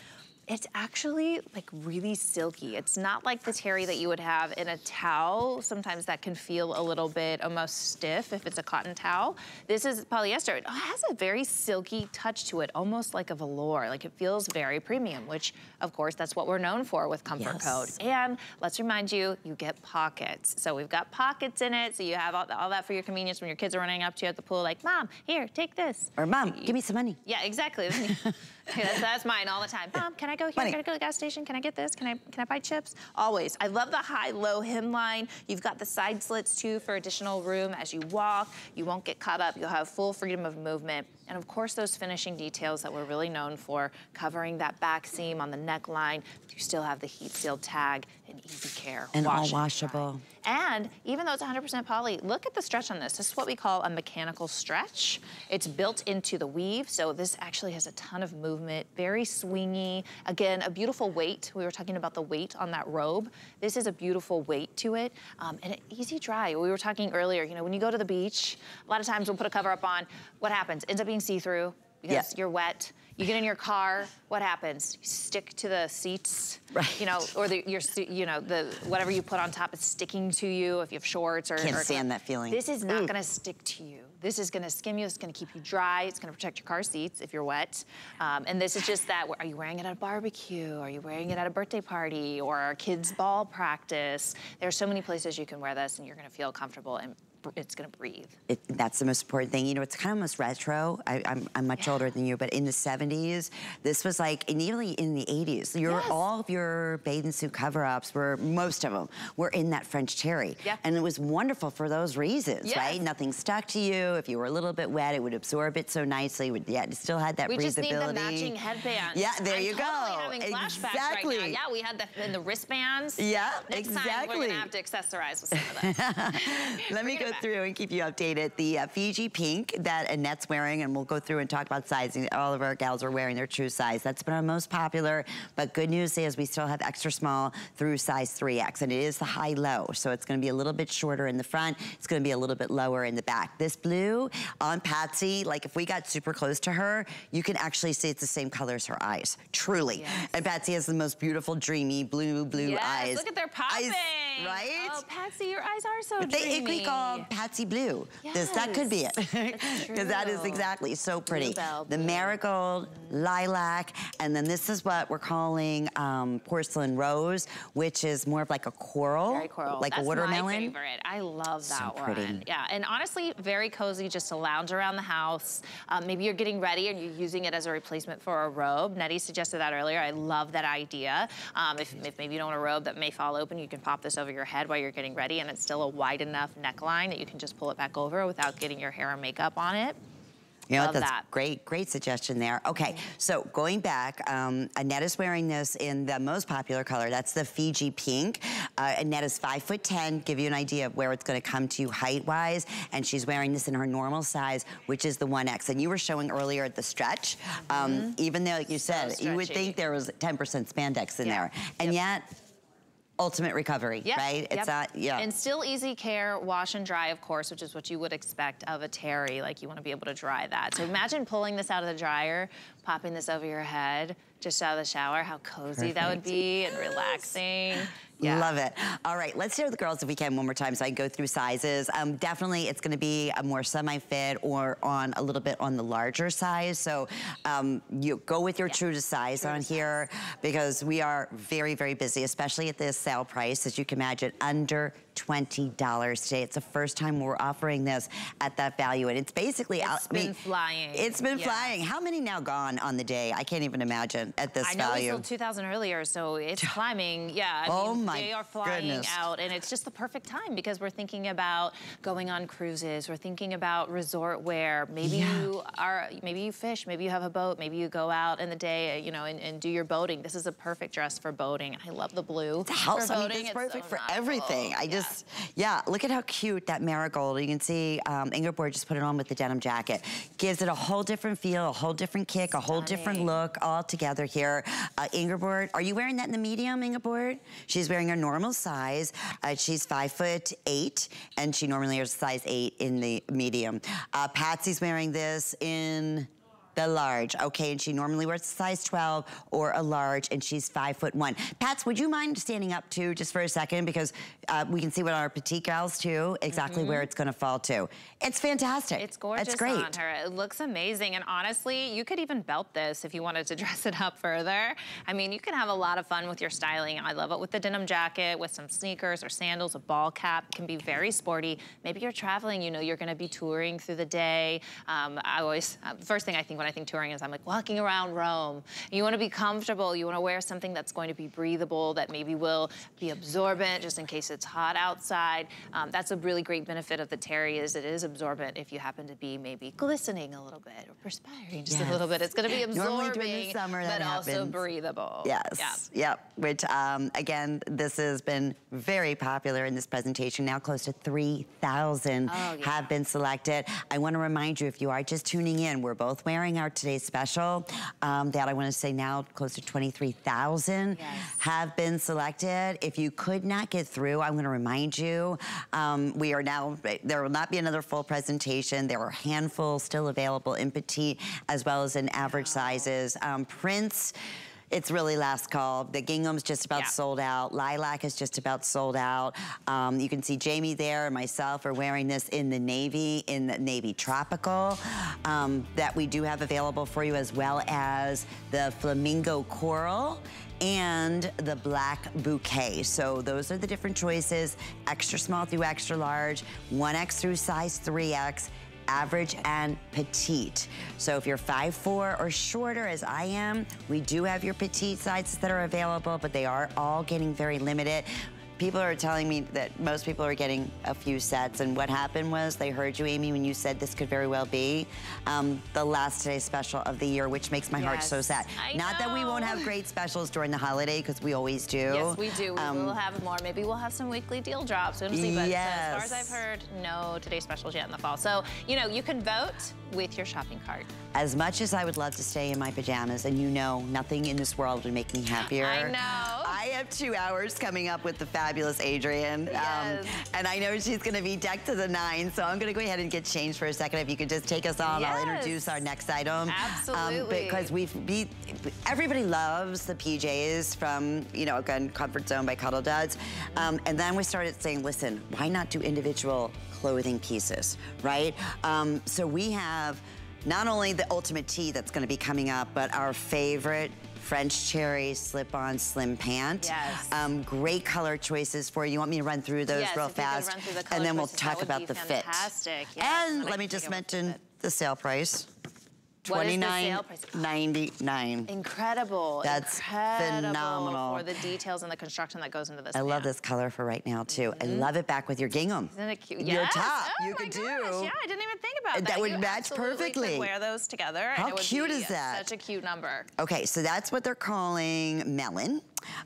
it's actually like really silky. It's not like the terry that you would have in a towel. Sometimes that can feel a little bit almost stiff if it's a cotton towel. This is polyester. It has a very silky touch to it, almost like a velour. Like it feels very premium, which of course that's what we're known for with Comfort Yes. Code. And let's remind you, you get pockets. So we've got pockets in it. So you have all, all that for your convenience when your kids are running up to you at the pool like, mom, here, take this. Or mom, give me some money. Yeah, exactly. that's, that's mine all the time. Mom, can I go here? Money. Can I go to the gas station? Can I get this? Can I can I buy chips? Always. I love the high-low hemline. You've got the side slits too for additional room as you walk. You won't get caught up. You'll have full freedom of movement. And of course, those finishing details that we're really known for, covering that back seam on the neckline. You still have the heat seal tag and easy care. And all wash dry. washable. And even though it's 100% poly, look at the stretch on this. This is what we call a mechanical stretch. It's built into the weave, so this actually has a ton of movement, very swingy. Again, a beautiful weight. We were talking about the weight on that robe. This is a beautiful weight to it, um, and an easy dry. We were talking earlier, you know, when you go to the beach, a lot of times we'll put a cover up on. What happens? Ends up being see-through because Yeah. you're wet. You get in your car, what happens? You stick to the seats, Right. you know, or the, your, you know, the whatever you put on top is sticking to you if you have shorts or. Can't or- stand that feeling. This is not gonna stick to you. This is gonna skim you, it's gonna keep you dry, it's gonna protect your car seats if you're wet. Um, and this is just that, are you wearing it at a barbecue? Are you wearing it at a birthday party or a kid's ball practice? There are so many places you can wear this and you're gonna feel comfortable and br- it's gonna breathe. It, that's the most important thing. You know, it's kind of almost retro. I, I'm, I'm much older than you, but in the 70s, 70s. This was like, and even in the 80s, your, Yes. all of your bathing suit cover-ups were, most of them, were in that French terry. Yep. And it was wonderful for those reasons, Yes. right? Nothing stuck to you. If you were a little bit wet, it would absorb it so nicely. Would, yeah, it still had that We breathability. just need the matching headbands. Yeah, there I'm you totally go. having flashbacks exactly. right now. Yeah, we had the, and the wristbands. Yeah, Next time we're gonna have to accessorize with some of that. Let me it go through and keep you updated. The uh, Fiji pink that Annette's wearing, and we'll go through and talk about sizing. All of our gals are wearing their true size. That's been our most popular, but good news is we still have extra small through size 3X, and it is the high-low, so it's gonna be a little bit shorter in the front. It's gonna be a little bit lower in the back. This blue on Patsy, like if we got super close to her, you can actually see it's the same color as her eyes, truly. Yes. And Patsy has the most beautiful, dreamy, blue, blue yes, eyes. look at their popping. Eyes, right? Oh, Patsy, your eyes are so They dreamy. it Patsy Blue. This, that could be it. Because that is exactly so pretty. Bluebell the blue. marigold, lilac, and then this is what we're calling um, porcelain rose, which is more of like a coral. Very coral. Like That's a watermelon. my favorite. I love that So one. pretty. Yeah, and honestly, very cozy just to lounge around the house. Um, maybe you're getting ready and you're using it as a replacement for a robe. Nettie suggested that earlier. I love that idea. Um, if, if maybe you don't want a robe that may fall open, you can pop this over your head while you're getting ready, and it's still a wide enough neckline that you can just pull it back over without getting your hair or makeup on it. You know, Love that's that. great, great suggestion there. Okay, so going back, um, Annette is wearing this in the most popular color. That's the Fiji pink. Uh, Annette is five foot 10, give you an idea of where it's gonna come to you height-wise. And she's wearing this in her normal size, which is the 1X. And you were showing earlier at the stretch, um, even though, like you said, you would think there was 10% spandex in Yeah. there. And yet, ultimate recovery, Yep, right? It's yep. yeah. And still easy care, wash and dry, of course, which is what you would expect of a terry. Like you want to be able to dry that. So imagine pulling this out of the dryer, popping this over your head, just out of the shower. How cozy that would Perfect. be and relaxing. Yeah. Love it. All right, let's hear the girls if we can one more time so I can go through sizes. Um, definitely it's gonna be a more semi-fit or on a little bit on the larger size. So um, you go with your true to size on here because we are very, very busy, especially at this sale price, as you can imagine, under $20 today. It's the first time we're offering this at that value. And it's basically out. It's been flying. It's been Yeah. flying. How many now gone on the day? I can't even imagine at this I know value. we sold 2,000 earlier, so it's climbing. Yeah, I Oh mean, my they are flying goodness. out, and it's just the perfect time because we're thinking about going on cruises. We're thinking about resort wear. Maybe Yeah. you are, maybe you fish, maybe you have a boat, maybe you go out in the day, you know, and, and do your boating. This is a perfect dress for boating. I love the blue. the house. for I mean, it's It's perfect so for everything. I Yeah. Yeah, look at how cute that marigold. You can see um, Ingeborg just put it on with the denim jacket. Gives it a whole different feel, a whole different kick, a whole different look all together here. Uh, Ingeborg, are you wearing that in the medium, Ingeborg? She's wearing her normal size. Uh, she's five foot eight, and she normally wears size eight in the medium. Uh, Patsy's wearing this in the large, okay, and she normally wears a size 12 or a large, and she's five foot one. Pats, would you mind standing up too, just for a second, because uh, we can see what our petite gals too, exactly where it's gonna fall to. It's fantastic. Mm-hmm. It's gorgeous It's great. on her. It looks amazing. And honestly, you could even belt this if you wanted to dress it up further. I mean, you can have a lot of fun with your styling. I love it with the denim jacket, with some sneakers or sandals, a ball cap. It can be very sporty. Maybe you're traveling, you know, you're gonna be touring through the day. Um, I always, uh, first thing I think when I think touring is I'm like walking around Rome. You wanna be comfortable. You wanna wear something that's going to be breathable, that maybe will be absorbent just in case it's hot outside. Um, that's a really great benefit of the terry is it is absorbent if you happen to be maybe glistening a little bit or perspiring just Yes. a little bit. It's gonna be absorbing, Normally during the summer but also happens. breathable. Yes. Yeah. Yep. Which, um, again, this has been very popular in this presentation. Now close to 3,000 Oh, yeah. have been selected. I want to remind you, if you are just tuning in, we're both wearing our today's special. Um, that I want to say now close to 23,000 Yes. have been selected. If you could not get through, I'm going to remind you, um, we are now, there will not be another full presentation. There are a handful still available in petite as well as in average sizes. Um, Prince, it's really last call. The gingham's just about Yeah. sold out. Lilac is just about sold out. Um, you can see Jamie there and myself are wearing this in the navy, in the navy tropical, um, that we do have available for you as well as the flamingo coral and the black bouquet. So those are the different choices, extra small through extra large, 1X through size 3X, average and petite. So if you're 5'4 or shorter as I am, we do have your petite sizes that are available, but they are all getting very limited people are telling me that most people are getting a few sets. And what happened was they heard you, Amy, when you said this could very well be um, the last today special of the year, which makes my yes. heart so sad. I Not know. that we won't have great specials during the holiday, because we always do. Yes, we do. We um, will have more. Maybe we'll have some weekly deal drops. We'll see. But yes. as far as I've heard, no today specials yet in the fall. So, you know, you can vote with your shopping cart. As much as I would love to stay in my pajamas, and you know, nothing in this world would make me happier. I know. I have two hours coming up with the fabulous Adrienne. Um, yes. Um, and I know she's gonna be decked to the nine, so I'm gonna go ahead and get changed for a second. If you could just take us on, yes. I'll introduce our next item. Absolutely. Um, because we've, be, everybody loves the PJs from, you know, again, Comfort Zone by Cuddl Duds. Um, and then we started saying, listen, why not do individual clothing pieces, right? Um, so we have not only the ultimate tee that's gonna be coming up, but our favorite French terry slip-on slim pant. Yes. Um, great color choices for you. You want me to run through those yes, real fast? The and then we'll talk about the fantastic. fit. Yes. And let me just mention the sale price. $29.99. Incredible. That's Incredible phenomenal. For the details and the construction that goes into this. I love this color for right now too. Mm -hmm. I mm-hmm. love it back with your gingham. Isn't it cute? Your yes. top. Oh you could gosh. do. Yeah, I didn't even think about that. That would you match perfectly. Could wear those together. How cute is that? Such a cute number. Okay, so that's what they're calling melon.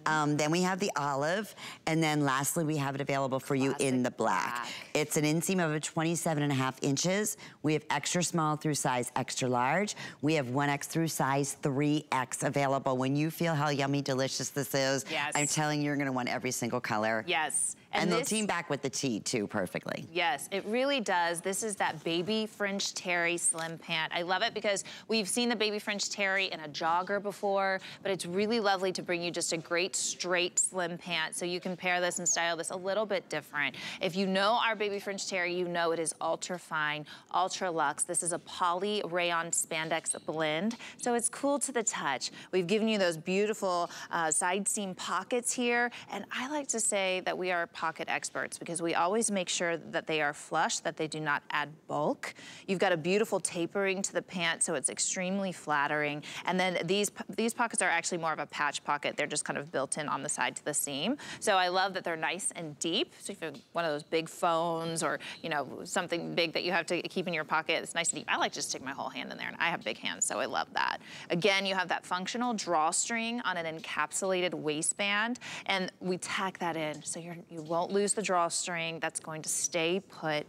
Um, then we have the olive, and then lastly, we have it available for Classic you in the black. black. It's an inseam of a 27 and a half inches. We have extra small through size extra large. We have 1X through size 3X available. When you feel how yummy delicious this is, yes. I'm telling you, you're gonna want every single color. Yes. And, and they'll team back with the tee too, perfectly. Yes, it really does. This is that baby French terry slim pant. I love it because we've seen the baby French terry in a jogger before, but it's really lovely to bring you just a great straight slim pant. So you can pair this and style this a little bit different. If you know our baby French terry, you know it is ultra fine, ultra luxe. This is a poly rayon spandex blend. So it's cool to the touch. We've given you those beautiful uh, side seam pockets here. And I like to say that we are pocket experts because we always make sure that they are flush, that they do not add bulk. You've got a beautiful tapering to the pant, so it's extremely flattering. And then these, these pockets are actually more of a patch pocket. They're just kind of built in on the side to the seam. So I love that they're nice and deep. So if you have one of those big phones or, you know, something big that you have to keep in your pocket, it's nice and deep. I like to just stick my whole hand in there and I have big hands, so I love that. Again, you have that functional drawstring on an encapsulated waistband and we tack that in so you're, you won't lose the drawstring. That's going to stay put.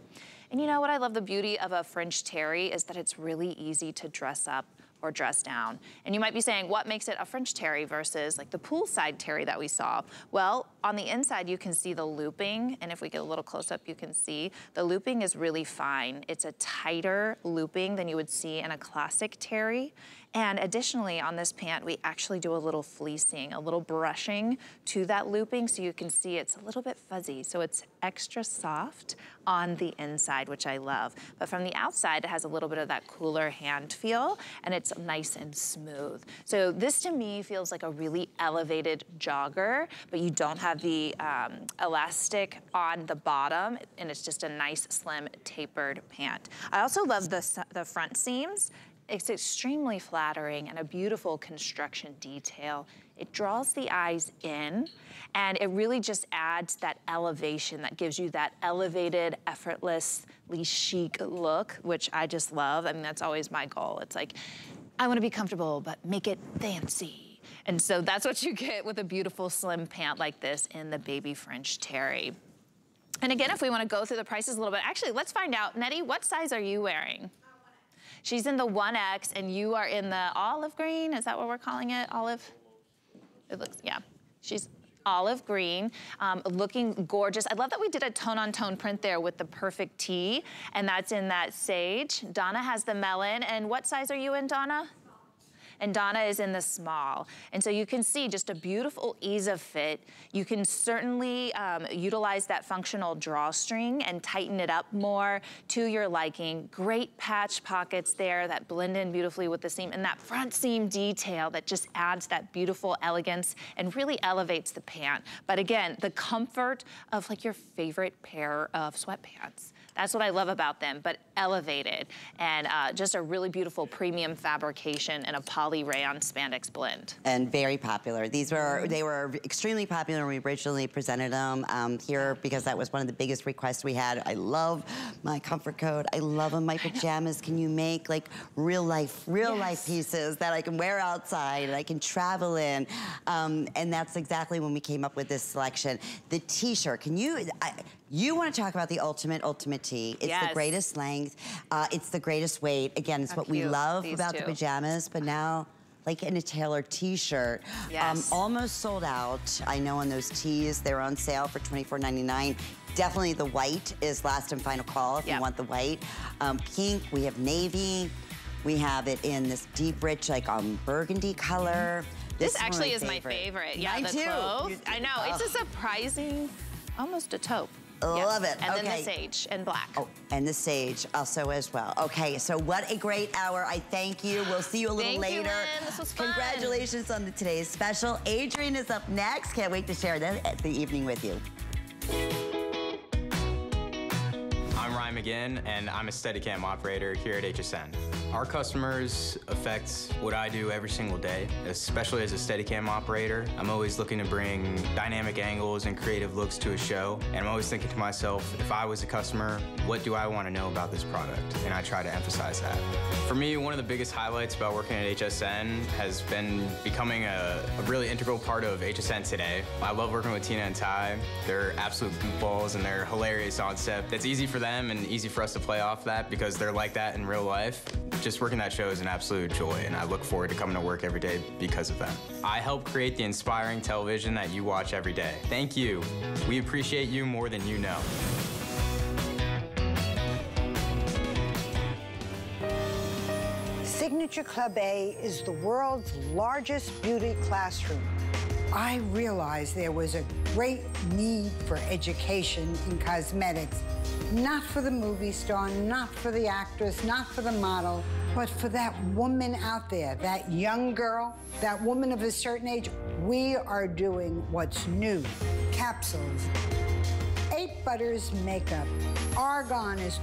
And you know what I love the beauty of a French terry is that it's really easy to dress up or dress down. And you might be saying, what makes it a French terry versus like the poolside terry that we saw? Well, on the inside, you can see the looping. And if we get a little close up, you can see the looping is really fine. It's a tighter looping than you would see in a classic terry. And additionally, on this pant, we actually do a little fleecing, a little brushing to that looping so you can see it's a little bit fuzzy. So it's extra soft on the inside, which I love. But from the outside, it has a little bit of that cooler hand feel and it's nice and smooth. So this to me feels like a really elevated jogger, but you don't have the um, elastic on the bottom and it's just a nice slim tapered pant. I also love the, the front seams. It's extremely flattering and a beautiful construction detail. It draws the eyes in and it really just adds that elevation that gives you that elevated, effortlessly chic look, which I just love. I mean, that's always my goal. It's like, I wanna be comfortable, but make it fancy. And so that's what you get with a beautiful slim pant like this in the baby French terry. And again, if we wanna go through the prices a little bit, actually, let's find out. Nettie, what size are you wearing? She's in the 1X and you are in the olive green. Is that what we're calling it? Olive? It looks, yeah. She's olive green, um, looking gorgeous. I love that we did a tone-on-tone -tone print there with the perfect tee, and that's in that sage. Donna has the melon, and what size are you in, Donna? And Donna is in the small. And so you can see just a beautiful ease of fit. You can certainly um, utilize that functional drawstring and tighten it up more to your liking. Great patch pockets there that blend in beautifully with the seam and that front seam detail that just adds that beautiful elegance and really elevates the pant. But again, the comfort of like your favorite pair of sweatpants. That's what I love about them, but elevated and uh, just a really beautiful premium fabrication and a poly rayon spandex blend. and very popular. These were they were extremely popular when we originally presented them um, here because that was one of the biggest requests we had. I love my Comfort Code. I love them. My pajamas. Can you make like real life, real life pieces that I can wear outside and I can travel in? Um, and that's exactly when we came up with this selection. The T-shirt. Can you? I, you want to talk about the ultimate, ultimate tee. It's the greatest length. Uh, it's the greatest weight. Again, it's How what we love about the pajamas, but now like in a tailored t-shirt. Yes. almost sold out. I know on those tees, they're on sale for $24.99. Definitely the white is last and final call if you want the white. Um, pink, we have navy. We have it in this deep, rich, like um, burgundy color. This, one actually is my favorite. Yeah, Mine the too. clove. I know, it's a surprising, almost a taupe. Love it. And then the sage and black. Oh, and the sage also as well. Okay, so what a great hour. I thank you. We'll see you a little Thank you, later. Lynn. This was fun. Congratulations on the today's special. Adrian is up next. Can't wait to share the, the evening with you. I'm Ryan McGinn, and I'm a Steadicam operator here at HSN. Our customers affect what I do every single day, especially as a Steadicam operator. I'm always looking to bring dynamic angles and creative looks to a show, and I'm always thinking to myself, if I was a customer, what do I want to know about this product? And I try to emphasize that. For me, one of the biggest highlights about working at HSN has been becoming a, a really integral part of HSN today. I love working with Tina and Ty. They're absolute goofballs and they're hilarious on set. That's easy for them and easy for us to play off that because they're like that in real life. Just working that show is an absolute joy and I look forward to coming to work every day because of them. I help create the inspiring television that you watch every day. Thank you. We appreciate you more than you know. Signature Club A is the world's largest beauty classroom. I realized there was a great need for education in cosmetics, not for the movie star, not for the actress, not for the model, but for that woman out there, that young girl, that woman of a certain age. We are doing what's new. Capsules, Eight Butters makeup, argon is